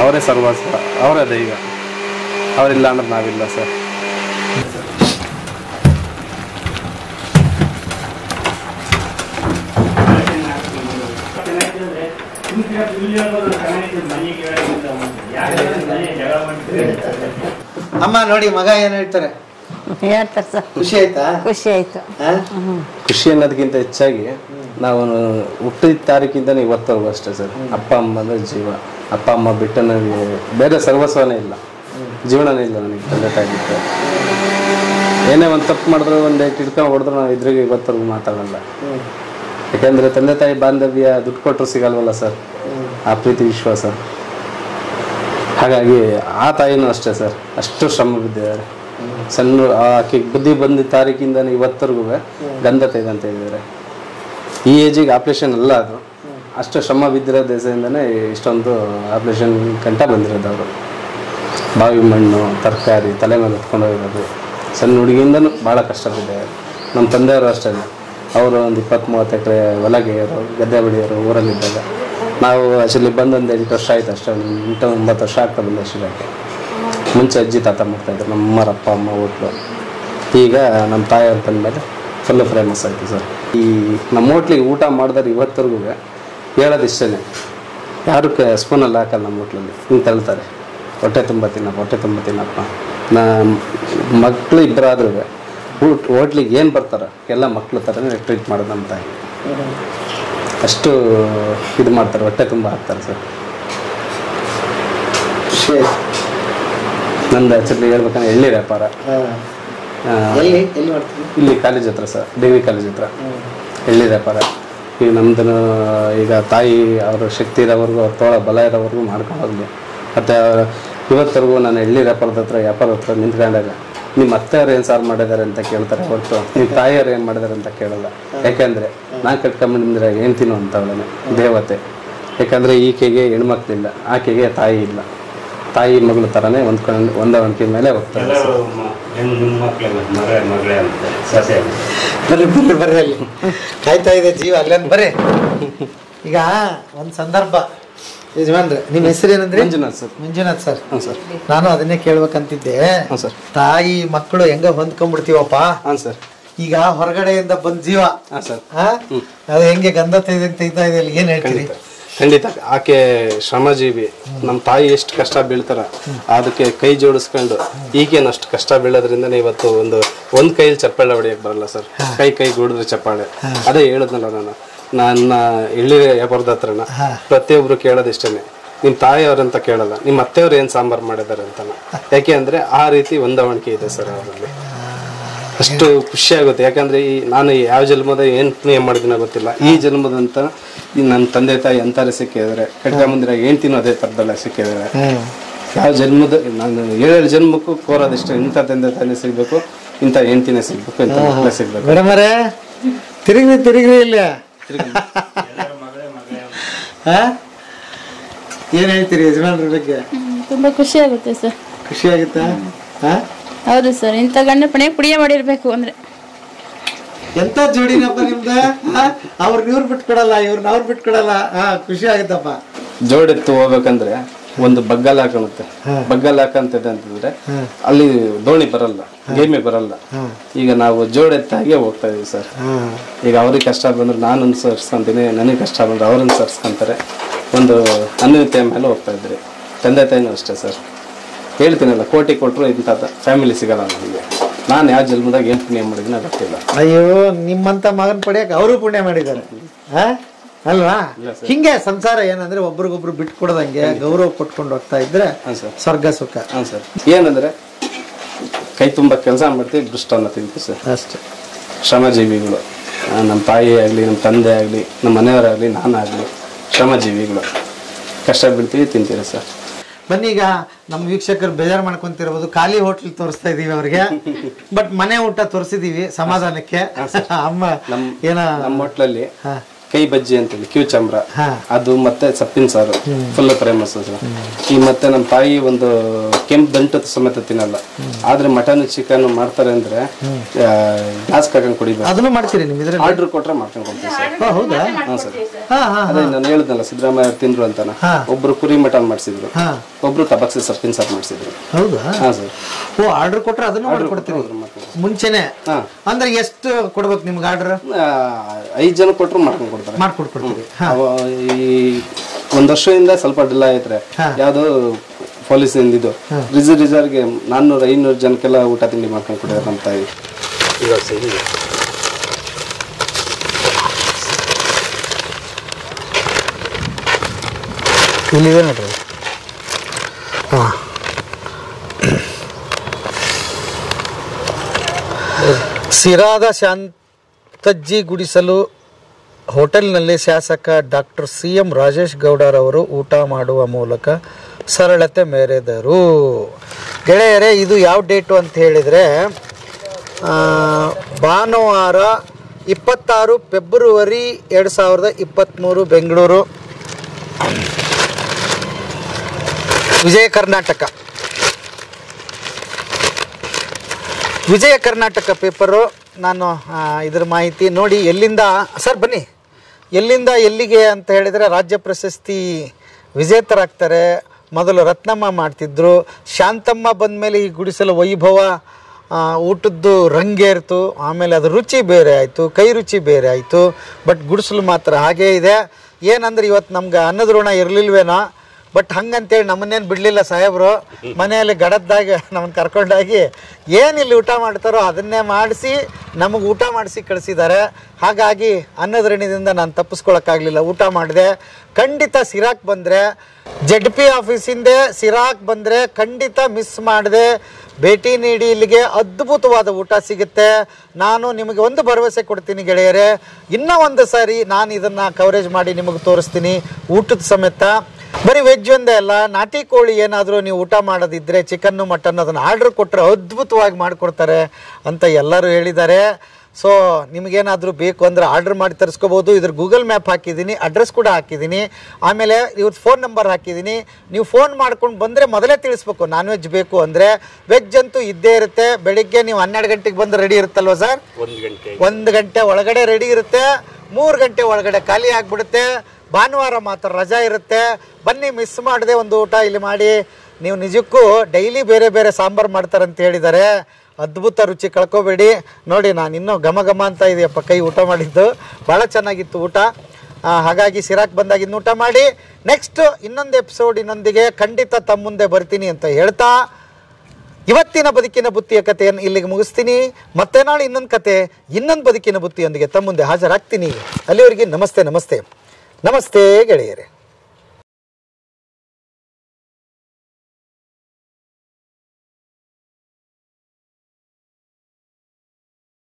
ಅವರೇ ಸರ್ವಸ್ವ, ಅವರೇ ದೈವ. ಅವರಿಲ್ಲ ಅಂದ್ರೆ ನಾವಿಲ್ಲ ಸರ್. ಅಮ್ಮ ನೋಡಿ ಮಗ ಏನ್ ಹೇಳ್ತಾರೆ? ಹೇಳ್ತಾರೆ ಸರ್. ಖುಷಿ ಆಯ್ತಾ? ಖುಷಿ ಆಯ್ತು? ಖುಷಿ ಅನ್ನೋದಕ್ಕಿಂತ ಹೆಚ್ಚಾಗಿ ನಾವು ಹುಟ್ಟಿದ ತಾರೀಕಿಂದ ಇವತ್ತವರೆಗೂ ಅಷ್ಟೇ ಸರ್. ಅಪ್ಪ ಅಮ್ಮ ಅಂದ್ರೆ ಜೀವ. ಅಪ್ಪ ಅಮ್ಮ ಬಿಟ್ಟು ನನಗೆ ಬೇರೆ ಸರ್ವಸ್ವನೇ ಇಲ್ಲ. ಜೀವನನೇ ಇಲ್ಲ ನನಗೆ ತಂದೆ ತಾಯಿ ಬಿಟ್ಟು ಏನೇ ಒಂದು ತಪ್ಪು ಮಾಡಿದ್ರು ಒಂದು ಏಟ್ ಹಿಡ್ಕೊಂಡು ಹೊಡೆದ್ರು ನಾವು ಇದ್ರಿಗೆ ಇವತ್ತವರೆಗೂ ಮಾತಾಡಲ್ಲ. ಯಾಕೆಂದ್ರೆ ತಂದೆ ತಾಯಿ ಬಾಂಧವ್ಯ ದುಡ್ಡು ಕೊಟ್ಟರು ಸಿಗಲ್ವಲ್ಲ ಸರ್. ಆ ಪ್ರೀತಿ ವಿಶ್ವಾಸ. ಹಾಗಾಗಿ ಆ ತಾಯಿನೂ ಅಷ್ಟೇ ಸರ್. ಅಷ್ಟು ಶ್ರಮ ಬಿದ್ದಿದ್ದಾರೆ ಸಣ್ಣ ಆಕೆ ಬುದ್ಧಿ ಬಂದ ತಾರೀಕಿಂದ ಇವತ್ತರೆಗೂ ಗಂಧತೆ ಇದೆ ಅಂತ ಹೇಳಿದ್ದಾರೆ. ಈ ಏಜಿಗೆ ಆಪ್ರೇಷನ್ ಅಲ್ಲ ಅದು. ಅಷ್ಟು ಶ್ರಮ ಬಿದ್ದಿರೋ ದೇಶದಿಂದನೇ ಇಷ್ಟೊಂದು ಆಪ್ರೇಷನ್ ಕಂಟ ಬಂದಿರೋದು ಅವರು. ಬಾವಿ ಮಣ್ಣು, ತರಕಾರಿ, ತಲೆ ಮೇಲೆ ಹೋಗಿರೋದು. ಸಣ್ಣ ಹುಡುಗಿಯಿಂದನೂ ಭಾಳ ಕಷ್ಟ ಬಿದ್ದೆ ನಮ್ಮ ತಂದೆಯವರು ಅಷ್ಟೇ. ಅವರು ಒಂದು ಇಪ್ಪತ್ತು ಮೂವತ್ತು ಎಕರೆ ಹೊಲಗೆಯರು ಗದ್ದೆ ಬೆಳೆಯೋರು, ಊರಲ್ಲಿದ್ದಾಗ. ನಾವು ಆ್ಯಕ್ಚುಲಿ ಬಂದು ಒಂದು ಎಂಟು ವರ್ಷ ಆಯ್ತು ಅಷ್ಟೇ, ಒಂದು ಎಂಟು ಒಂಬತ್ತು ವರ್ಷ ಆಗ್ತಾ ಬಂದ ಮುಂಚೆ ಅಜ್ಜಿ ತಾತ ಮಾಡ್ತಾಯಿದ್ರು ನಮ್ಮ ಅಮ್ಮರ ಅಪ್ಪ ಅಮ್ಮ ಹೋಟ್ಲು ಈಗ ನಮ್ಮ ತಾಯಿಯವ್ರು ಬಂದಮೇಲೆ ಫುಲ್ಲು ಫೇಮಸ್ ಆಯಿತು ಸರ್. ಈ ನಮ್ಮ ಹೋಟ್ಲಿಗೆ ಊಟ ಮಾಡಿದ್ರೆ ಇವತ್ತರೆಗೂ ಹೇಳೋದು ಇಷ್ಟೇ ಯಾರು ಕ ಸ್ಪೂನಲ್ಲಿ ಹಾಕಲ್ಲ ನಮ್ಮ ಹೋಟ್ಲಲ್ಲಿ ಹಿಂಗೆ ತಳ್ತಾರೆ. ಹೊಟ್ಟೆ ತುಂಬ ತಿನ್ನಪ್ಪ, ಹೊಟ್ಟೆ ತುಂಬ ತಿನ್ನಪ್ಪ. ನಾ ಮಕ್ಕಳು ಇಬ್ಬರಾದ್ರೂ ಊಟ ಹೋಟ್ಲಿಗೆ ಏನು ಬರ್ತಾರೋ, ಎಲ್ಲ ಮಕ್ಕಳು ಥರನೇ ಟ್ರೀಟ್ ಮಾಡೋದು ನಮ್ಮ ತಾಯಿ. ಅಷ್ಟು ಇದು ಮಾಡ್ತಾರೆ ಹೊಟ್ಟೆ ತುಂಬ ಹಾಕ್ತಾರೆ ಸರ್. ನಂದು ಆ್ಯಕ್ಚುಲಿ ಹೇಳ್ಬೇಕಂದ್ರೆ ಎಳ್ಳಿ ವ್ಯಾಪಾರ. ಇಲ್ಲಿ ಕಾಲೇಜ್ ಹತ್ರ ಸರ್ ಡಿ ಕಾಲೇಜ್ ಹತ್ರ. ಎಳ್ಳಿ ವ್ಯಾಪಾರ. ಈಗ ನಮ್ದು ಈಗ ತಾಯಿ ಅವರ ಶಕ್ತಿ ಇರೋವರೆಗೂ ಅವ್ರ ತೋಳ ಬಲ ಇರೋವರೆಗೂ ಮಾಡ್ಕೊಂಡು ಹೋಗ್ಲಿ ಮತ್ತು ಇವತ್ತರೆಗೂ ನಾನು ಎಳ್ಳಿ ವ್ಯಾಪಾರದ ಹತ್ರ ವ್ಯಾಪಾರದ ಹತ್ರ ನಿಂತ್ಕೊಂಡಾಗ ನಿಮ್ಮ ಅತ್ತೆಯವ್ರು ಏನು ಸಾರು ಮಾಡಿದ್ದಾರೆ ಅಂತ ಕೇಳ್ತಾರೆ ಹೊರತು ನಿಮ್ಮ ತಾಯಿಯವ್ರು ಏನು ಮಾಡಿದ್ದಾರೆ ಅಂತ ಕೇಳಲ್ಲ. ಯಾಕೆಂದರೆ ನಾನು ಕಟ್ಕೊಂಬಂದ್ರೆ ಏನು ತಿನ್ನು ಅಂತವಳನೆ ದೇವತೆ. ಯಾಕಂದರೆ ಈಕೆಗೆ ಹೆಣ್ಮಕ್ಳಿಲ್ಲ ಆಕೆಗೆ ತಾಯಿ ಇಲ್ಲ. ತಾಯಿ ಮಗಳ ಥರನೇ ಹೊಂದ್ಕೊಂಡು ಹೊಂದಾಣಿಕೆ ಮೇಲೆ ಹೋಗ್ತಾರೆ. ಬರ್ರಿ ಬರ್ರಿ ಬರ್ರಿ ಅಲ್ಲಿ. ಕಾಯ್ತಾ ಇದೆ ಜೀವ ಅಲ್ಲೇನು ಬರ್ರಿ ಈಗ ಒಂದು ಸಂದರ್ಭ. ಯಜಮಾನ್ರೆ ನಿಮ್ಮ ಹೆಸರು ಏನಂದ್ರಿ? ಮಂಜುನಾಥ್ ಸರ್. ಮಂಜುನಾಥ್ ಸರ್. ಹಾಂ ಸರ್. ನಾನು ಅದನ್ನೇ ಕೇಳ್ಬೇಕಂತಿದ್ದೆ. ಹಾಂ ಸರ್. ತಾಯಿ ಮಕ್ಕಳು ಹೆಂಗ ಹೊಂದ್ಕೊಂಡ್ಬಿಡ್ತೀವಪ್ಪ ಹಾಂ ಸರ್. ಈಗ ಹೊರಗಡೆಯಿಂದ ಬಂದ ಜೀವ. ಹಾಂ ಸರ್? ಅದು ಹೆಂಗೆ ಗಂಧ ತೆಗೆದ ತೆಗಿತಾ ಇದೆ ಏನ್ ಹೇಳ್ತೀರಿ? ಖಂಡಿತ. ಆಕೆ ಶ್ರಮಜೀವಿ. ನಮ್ಮ ತಾಯಿ ಎಷ್ಟು ಕಷ್ಟ ಬೀಳ್ತಾರ ಅದಕ್ಕೆ ಕೈ ಜೋಡಿಸ್ಕೊಂಡು ಈಗೇನು ಅಷ್ಟು ಕಷ್ಟ ಬೀಳೋದ್ರಿಂದ ಇವತ್ತು ಒಂದು ಒಂದ್ ಕೈಯಲ್ಲಿ ಚಪ್ಪಾಳೆ ಹೊಡಿಯಕ್ ಬರಲ್ಲ ಸರ್. ಕೈ ಕೈ ಗೂಡಿದ್ರೆ ಚಪ್ಪಾಳೆ. ಅದೇ ಹೇಳಿದ್ನಲ್ಲ ನಾನು. ನನ್ನ ಎಳ್ಳಿ ವ್ಯಾಪಾರದ ಹತ್ರನ ಪ್ರತಿಯೊಬ್ರು ಕೇಳೋದಿಷ್ಟೇನೆ. ನಿಮ್ಮ ತಾಯಿಯವ್ರಂತ ಕೇಳಲ್ಲ ನಿಮ್ಮ ಅತ್ತೆಯವ್ರು ಏನು ಸಾಂಬಾರ್ ಮಾಡಿದ್ದಾರೆ ಅಂತ ಯಾಕೆ ಅಂದ್ರೆ ಆ ರೀತಿ ಹೊಂದಾವಣಿಕೆ ಇದೆ ಸರ್ ಅವರಲ್ಲಿ. ಅಷ್ಟು ಖುಷಿ ಆಗುತ್ತೆ. ಯಾಕಂದ್ರೆ ಈ ನಾನು ಯಾವ ಜನ್ಮದ ಏನ್ ಪುಣ್ಯ ಮಾಡಿದಿನ ಗೊತ್ತಿಲ್ಲ. ಈ ಜನ್ಮದಂತ ಈ ನನ್ನ ತಂದೆ ತಾಯಿ ಅಂತಾರೆ ಸಿಕ್ಕಿದ್ದಾರೆ. ಮುಂದಿರ ಹೆಂಡ್ತಿನೂ ಅದೇ ಥರದಲ್ಲ ಸಿಕ್ಕಿದ್ದಾರೆ. ಯಾವ ಜನ್ಮದ ನಾನು ಏಳು ಜನ್ಮಕ್ಕೂ ಕೋರೋದಿಷ್ಟು ಇಂಥ ತಂದೆ ತಾಯಿನೇ ಸಿಗ್ಬೇಕು ಇಂಥ ಹೆಂಡ್ತಿನೇ ಸಿಗ್ಬೇಕು ಇಂಥ ಮಕ್ಕಳೇ ಸಿಗ್ಬೇಕು. ತಿರುಗಿ ತಿರುಗಿ ಇಲ್ಲ? ಏನ್ ಹೇಳ್ತೀರಿ ಯಜಮಾನ್ರ ಬಗ್ಗೆ? ತುಂಬಾ ಖುಷಿ ಆಗುತ್ತೆ ಸರ್. ಖುಷಿ ಆಗುತ್ತಾ? ಹೌದು ಸರ್ ಇಂಥ ಗಂಡ ಪಣೆ ಪುಡಿಯ ಮಾಡಿರ್ಬೇಕು ಅಂದ್ರೆ. ಎಂತ ಜೋಡಿನಪ್ಪ ನಿಮ್ದ? ಅವ್ರನ್ನ ಇವ್ರು ಬಿಟ್ಕೊಡಲ್ಲ ಇವ್ರನ್ನ ಅವ್ರು ಬಿಟ್ಕೊಡಲ್ಲ. ಹಾ ಖುಷಿ ಆಗುತ್ತಪ್ಪ. ಜೋಡೆತ್ತು ಹೋಗ್ಬೇಕಂದ್ರೆ ಒಂದು ಬಗ್ಗಲ್ ಹಾಕೊಳುತ್ತೆ ಬಗ್ಗಲ್ ಹಾಕಂತದೆ ಅಂತಂದ್ರೆ ಅಲ್ಲಿ ದೋಣಿ ಬರಲ್ಲ. ಗೇಮೆ ಬರಲ್ಲ. ಈಗ ನಾವು ಜೋಡೆತ್ತಾಗೆ ಹೋಗ್ತಾ ಇದೀವಿ ಸರ್. ಈಗ ಅವ್ರಿಗೆ ಕಷ್ಟ ಬಂದ್ರೆ ನಾನು ಅನುಸರಿಸ್ಕೊಂತೀನಿ ನನಗೆ ಕಷ್ಟ ಬಂದ್ರೆ ಅವ್ರು ಅನುಸರಿಸ್ಕೊಂತಾರೆ ಒಂದು ಅನ್ಯತೆ ಮೇಲೆ ಹೋಗ್ತಾ ಇದ್ರಿ. ತಂದೆ ತಾಯಿನೂ ಅಷ್ಟೇ ಸರ್. ಹೇಳ್ತೀನಲ್ಲ ಕೋಟಿ ಕೊಟ್ಟರು ಇಂಥ ಫ್ಯಾಮಿಲಿ ಸಿಗಲ್ಲ ನನಗೆ ನಾನು ಯಾವ ಜನ್ಮದಾಗ ಏನು ಪುಣ್ಯ ಮಾಡಿದ್ದೀನಿ ಗೊತ್ತಿಲ್ಲ. ಅಯ್ಯೋ ನಿಮ್ಮಂತ ಮಗನ ಪಡೆಯಕ್ಕೆ ಅವರು ಪುಣ್ಯ ಮಾಡಿದ್ದಾರೆ? ಅಲ್ವಾ? ಹಿಂಗೆ ಸಂಸಾರ ಏನಂದ್ರೆ ಒಬ್ರಿಗೊಬ್ರು ಬಿಟ್ಕೊಡದಂಗೆ ಗೌರವ ಕೊಟ್ಕೊಂಡು ಹೋಗ್ತಾ ಇದ್ರೆ ಸ್ವರ್ಗ ಸುಖ. ಹಾಂ ಸರ್. ಏನಂದ್ರೆ ಕೈ ತುಂಬ ಕೆಲಸ ಮಾಡ್ತೀವಿ ದೃಷ್ಟವನ್ನು ತಿಂತೀವಿ ಸರ್. ಅಷ್ಟೇ. ಶ್ರಮಜೀವಿಗಳು. ನಮ್ಮ ತಾಯಿ ಆಗಲಿ ನಮ್ಮ ತಂದೆ ಆಗಲಿ ನಮ್ಮ ಮನೆಯವರಾಗಲಿ ನಾನಾಗಲಿ ಶ್ರಮಜೀವಿಗಳು. ಕಷ್ಟ ಬೀಳ್ತೀವಿ ತಿಂತೀವಿ ಸರ್. ಬನ್ನಿ ಈಗ ನಮ್ಮ ವೀಕ್ಷಕರು ಬೇಜಾರು ಮಾಡ್ಕೊಂತಿರ್ಬೋದು. ಖಾಲಿ ಹೋಟ್ಲ್ ತೋರಿಸ್ತಾ ಇದೀವಿ ಅವ್ರಿಗೆ. ಬಟ್ ಮನೆ ಊಟ ತೋರಿಸಿದೀವಿ ಸಮಾಧಾನಕ್ಕೆ. ಅಮ್ಮ ಏನ ನಮ್ಮ ಹೋಟ್ಲಲ್ಲಿ ಹಾ. ಕೈ ಬಜ್ಜಿ ಅಂತೇಳಿ ಕ್ಯೂ ಚಂಬ್ರ. ಹಾ. ಅದು ಮತ್ತೆ ಸಪ್ಪಿನ ಸಾರು ಫುಲ್ ಫೇಮಸ್ ಸರ್. ಈ ಮತ್ತೆ ನಮ್ಮ ತಾಯಿ ಒಂದು ಕೆಂಪು ದಂಟು ಸಮೇತ ತಿನ್ನಲ್ಲ. ಆದ್ರೆ ಮಟನ್ ಚಿಕನ್ ಮಾಡ್ತಾರೆ ಅಂದ್ರೆ ಗ್ಯಾಸ್ ಹಾಕೊಂಡ್ ಕುಡಿಬೇಕು. ಅದನ್ನು ಮಾಡ್ತೀರಿ ಆರ್ಡರ್ ಕೊಟ್ರೆ ಮಾಡ್ಕೊಂಡು ಕೊಡ್ತೀವಿ ಸರ್. ಹೌದಾ? ಹಾಂ ಸರ್. ಅದೇ ನಾನು ಹೇಳಿದ್ನಲ್ಲ ಸಿದ್ದರಾಮಯ್ಯ ತಿಂದ್ರು ಅಂತಾನ. ಒಬ್ರು ಕುರಿ ಮಟನ್ ಮಾಡಿಸಿದ್ರು. ಹಾ. ಒಬ್ರು ತಬಕ್ಸಿ ಸಪ್ಪಿನ ಸಾರು ಮಾಡಿಸಿದ್ರು. ಹೌದಾ? ಹಾ ಸರ್. ಓ ಆರ್ಡರ್ ಕೊಟ್ರೆ ಅದನ್ನು ಮತ್ತೆ ಮುಂಚೆನೆ? ಹಾ. ಅಂದ್ರೆ ಎಷ್ಟು ಕೊಡ್ಬೇಕು ನಿಮ್ಗೆ ಆರ್ಡರ್ ಐದು ಜನ ಕೊಟ್ರು ಮಾಡ್ಕೊಂಡು ಕೊಡ್ತಾರೆ ಹಾ. ಈ ಒಂದ್ ವರ್ಷದಿಂದ ಸ್ವಲ್ಪ ಡಿಲ್ಲ ಆಯ್ತ್ರೆ ಯಾವ್ದು ಪೊಲೀಸ್ ಇದು. ರಿಸರ್ವ್ ರಿಸರ್ವ್ಗೆ ನಾನ್ನೂರು ಐನೂರು ಜನಕ್ಕೆಲ್ಲ ಊಟ ತಿಂಡಿ ಮಾಡ್ಕೊಂಡು ಕೊಟ್ಟಿದ್ದಾರೆ ನಮ್ಮ ತಾಯಿ ಈಗ ಸರಿ ಇಲ್ಲಿದೆ ನೋಡ್ರಿ. ಹಾ. ಸಿರಾದ ಶಾಂತಜ್ಜಿ ಗುಡಿಸಲು ಹೋಟೆಲ್ನಲ್ಲಿ ಶಾಸಕ ಡಾಕ್ಟರ್ ಸಿ ಎಂ ರಾಜೇಶ್ ಗೌಡರವರು ಊಟ ಮಾಡುವ ಮೂಲಕ ಸರಳತೆ ಮೆರೆದರು. ಗೆಳೆಯರೇ, ಇದು ಯಾವ ಡೇಟು ಅಂತ ಹೇಳಿದರೆ ಭಾನುವಾರ ಇಪ್ಪತ್ತಾರು ಫೆಬ್ರವರಿ ಎರಡು ಸಾವಿರದ ಇಪ್ಪತ್ತ್ಮೂರು ಬೆಂಗಳೂರು, ವಿಜಯ ಕರ್ನಾಟಕ. ವಿಜಯ ಕರ್ನಾಟಕ ಪೇಪರು ನಾನು ಇದ್ರ ಮಾಹಿತಿ ನೋಡಿ ಎಲ್ಲಿಂದ, ಸರ್ ಬನ್ನಿ. ಎಲ್ಲಿಂದ ಎಲ್ಲಿಗೆ ಅಂತ ಹೇಳಿದರೆ ರಾಜ್ಯ ಪ್ರಶಸ್ತಿ ವಿಜೇತರಾಗ್ತಾರೆ. ಮೊದಲು ರತ್ನಮ್ಮ ಮಾಡ್ತಿದ್ರು. ಶಾಂತಮ್ಮ ಬಂದ ಮೇಲೆ ಈ ಗುಡಿಸಲು ವೈಭವ ಊಟದ್ದು ರಂಗೇರ್ತು ಆಮೇಲೆ ಅದು ರುಚಿ ಬೇರೆ ಆಯಿತು, ಕೈ ರುಚಿ ಬೇರೆ ಆಯಿತು. ಬಟ್ ಗುಡಿಸಲು ಮಾತ್ರ ಹಾಗೇ ಇದೆ. ಏನಂದ್ರೆ ಇವತ್ತು ನಮ್ಗೆ ಅನ್ನದ ಋಣ ಇರಲಿಲ್ವೇನೋ ಬಟ್ ಹಂಗಂತೇಳಿ ನಮ್ಮನ್ನೇನು ಬಿಡಲಿಲ್ಲ ಸಾಹೇಬರು. ಮನೆಯಲ್ಲಿ ಗಡದ್ದಾಗಿ ನಮ್ಮನ್ನು ಕರ್ಕೊಂಡೋಗಿ ಏನಿಲ್ಲಿ ಊಟ ಮಾಡ್ತಾರೋ ಅದನ್ನೇ ಮಾಡಿಸಿ ನಮಗೆ ಊಟ ಮಾಡಿಸಿ ಕಳಿಸಿದ್ದಾರೆ ಹಾಗಾಗಿ ಅನ್ನದ ಋಣದಿಂದ ನಾನು ತಪ್ಪಿಸ್ಕೊಳಕ್ಕಾಗಲಿಲ್ಲ. ಊಟ ಮಾಡಿದೆ. ಖಂಡಿತ ಸಿರಾಕ್ ಬಂದರೆ ಜೆಡ್ ಪಿ ಆಫೀಸಿಂದೆ ಸಿರಾಕ್ ಬಂದರೆ ಖಂಡಿತ ಮಿಸ್ ಮಾಡಿದೆ. ಭೇಟಿ ನೀಡಿ ಇಲ್ಲಿಗೆ ಅದ್ಭುತವಾದ ಊಟ ಸಿಗುತ್ತೆ. ನಾನು ನಿಮಗೆ ಒಂದು ಭರವಸೆ ಕೊಡ್ತೀನಿ ಗೆಳೆಯರೇ. ಇನ್ನೂ ಒಂದು ಸಾರಿ ನಾನು ಇದನ್ನು ಕವರೇಜ್ ಮಾಡಿ ನಿಮಗೆ ತೋರಿಸ್ತೀನಿ. ಊಟದ ಸಮೇತ ಬರೀ ವೆಜ್ ಒಂದೇ ಅಲ್ಲ ನಾಟಿ ಕೋಳಿ ಏನಾದರೂ ನೀವು ಊಟ ಮಾಡೋದಿದ್ರೆ ಚಿಕನ್ ಮಟನ್ ಅದನ್ನು ಆರ್ಡ್ರ್ ಕೊಟ್ಟರೆ ಅದ್ಭುತವಾಗಿ ಮಾಡಿಕೊಡ್ತಾರೆ ಅಂತ ಎಲ್ಲರೂ ಹೇಳಿದ್ದಾರೆ. ಸೊ ನಿಮಗೇನಾದರೂ ಬೇಕು ಅಂದರೆ ಆರ್ಡ್ರ್ ಮಾಡಿ ತರಿಸ್ಕೋಬೋದು. ಇದ್ರ ಗೂಗಲ್ ಮ್ಯಾಪ್ ಹಾಕಿದ್ದೀನಿ ಅಡ್ರೆಸ್ ಕೂಡ ಹಾಕಿದ್ದೀನಿ. ಆಮೇಲೆ ಇವ್ರದ್ದು ಫೋನ್ ನಂಬರ್ ಹಾಕಿದ್ದೀನಿ. ನೀವು ಫೋನ್ ಮಾಡ್ಕೊಂಡು ಬಂದರೆ ಮೊದಲೇ ತಿಳಿಸ್ಬೇಕು ನಾನ್ ವೆಜ್ ಬೇಕು ಅಂದರೆ. ವೆಜ್ ಅಂತೂ ಇದ್ದೇ ಇರುತ್ತೆ. ಬೆಳಿಗ್ಗೆ ನೀವು ಹನ್ನೆರಡು ಗಂಟೆಗೆ ಬಂದು ರೆಡಿ ಇರುತ್ತಲ್ವ ಸರ್? ಒಂದು ಗಂಟೆ. ಒಂದು ಗಂಟೆ ಒಳಗಡೆ ರೆಡಿ ಇರುತ್ತೆ. ಮೂರು ಗಂಟೆ ಒಳಗಡೆ ಖಾಲಿ ಆಗಿಬಿಡುತ್ತೆ. ಭಾನುವಾರ ಮಾತ್ರ ರಜಾ ಇರುತ್ತೆ. ಬನ್ನಿ ಮಿಸ್ ಮಾಡದೆ ಒಂದು ಊಟ ಇಲ್ಲಿ ಮಾಡಿ. ನೀವು ನಿಜಕ್ಕೂ ಡೈಲಿ ಬೇರೆ ಬೇರೆ ಸಾಂಬಾರು ಮಾಡ್ತಾರೆ ಅಂತ ಹೇಳಿದ್ದಾರೆ. ಅದ್ಭುತ ರುಚಿ, ಕಳ್ಕೊಬೇಡಿ. ನೋಡಿ, ನಾನು ಇನ್ನೂ ಘಮ ಘಮ ಅಂತ ಇದೆಯಪ್ಪ, ಕೈ ಊಟ ಮಾಡಿದ್ದು. ಭಾಳ ಚೆನ್ನಾಗಿತ್ತು ಊಟ. ಹಾಗಾಗಿ ಸಿರಾಕ್ ಬಂದಾಗ ಇನ್ನು ಊಟ ಮಾಡಿ. ನೆಕ್ಸ್ಟ್ ಇನ್ನೊಂದು ಎಪಿಸೋಡಿನೊಂದಿಗೆ ಖಂಡಿತ ತಮ್ಮ ಮುಂದೆ ಬರ್ತೀನಿ ಅಂತ ಹೇಳ್ತಾ, ಇವತ್ತಿನ ಬದುಕಿನ ಬುತ್ತಿಯ ಕಥೆಯನ್ನು ಇಲ್ಲಿಗೆ ಮುಗಿಸ್ತೀನಿ. ಮತ್ತೆ ನಾಳೆ ಇನ್ನೊಂದು ಕತೆ, ಇನ್ನೊಂದು ಬದುಕಿನ ಬುತ್ತಿಯೊಂದಿಗೆ ತಮ್ಮ ಮುಂದೆ ಹಾಜರಾಗ್ತೀನಿ. ಅಲ್ಲಿವರೆಗೆ ನಮಸ್ತೆ ನಮಸ್ತೆ. ನಮಸ್ತೆ ಗೆಳೆಯರೇ.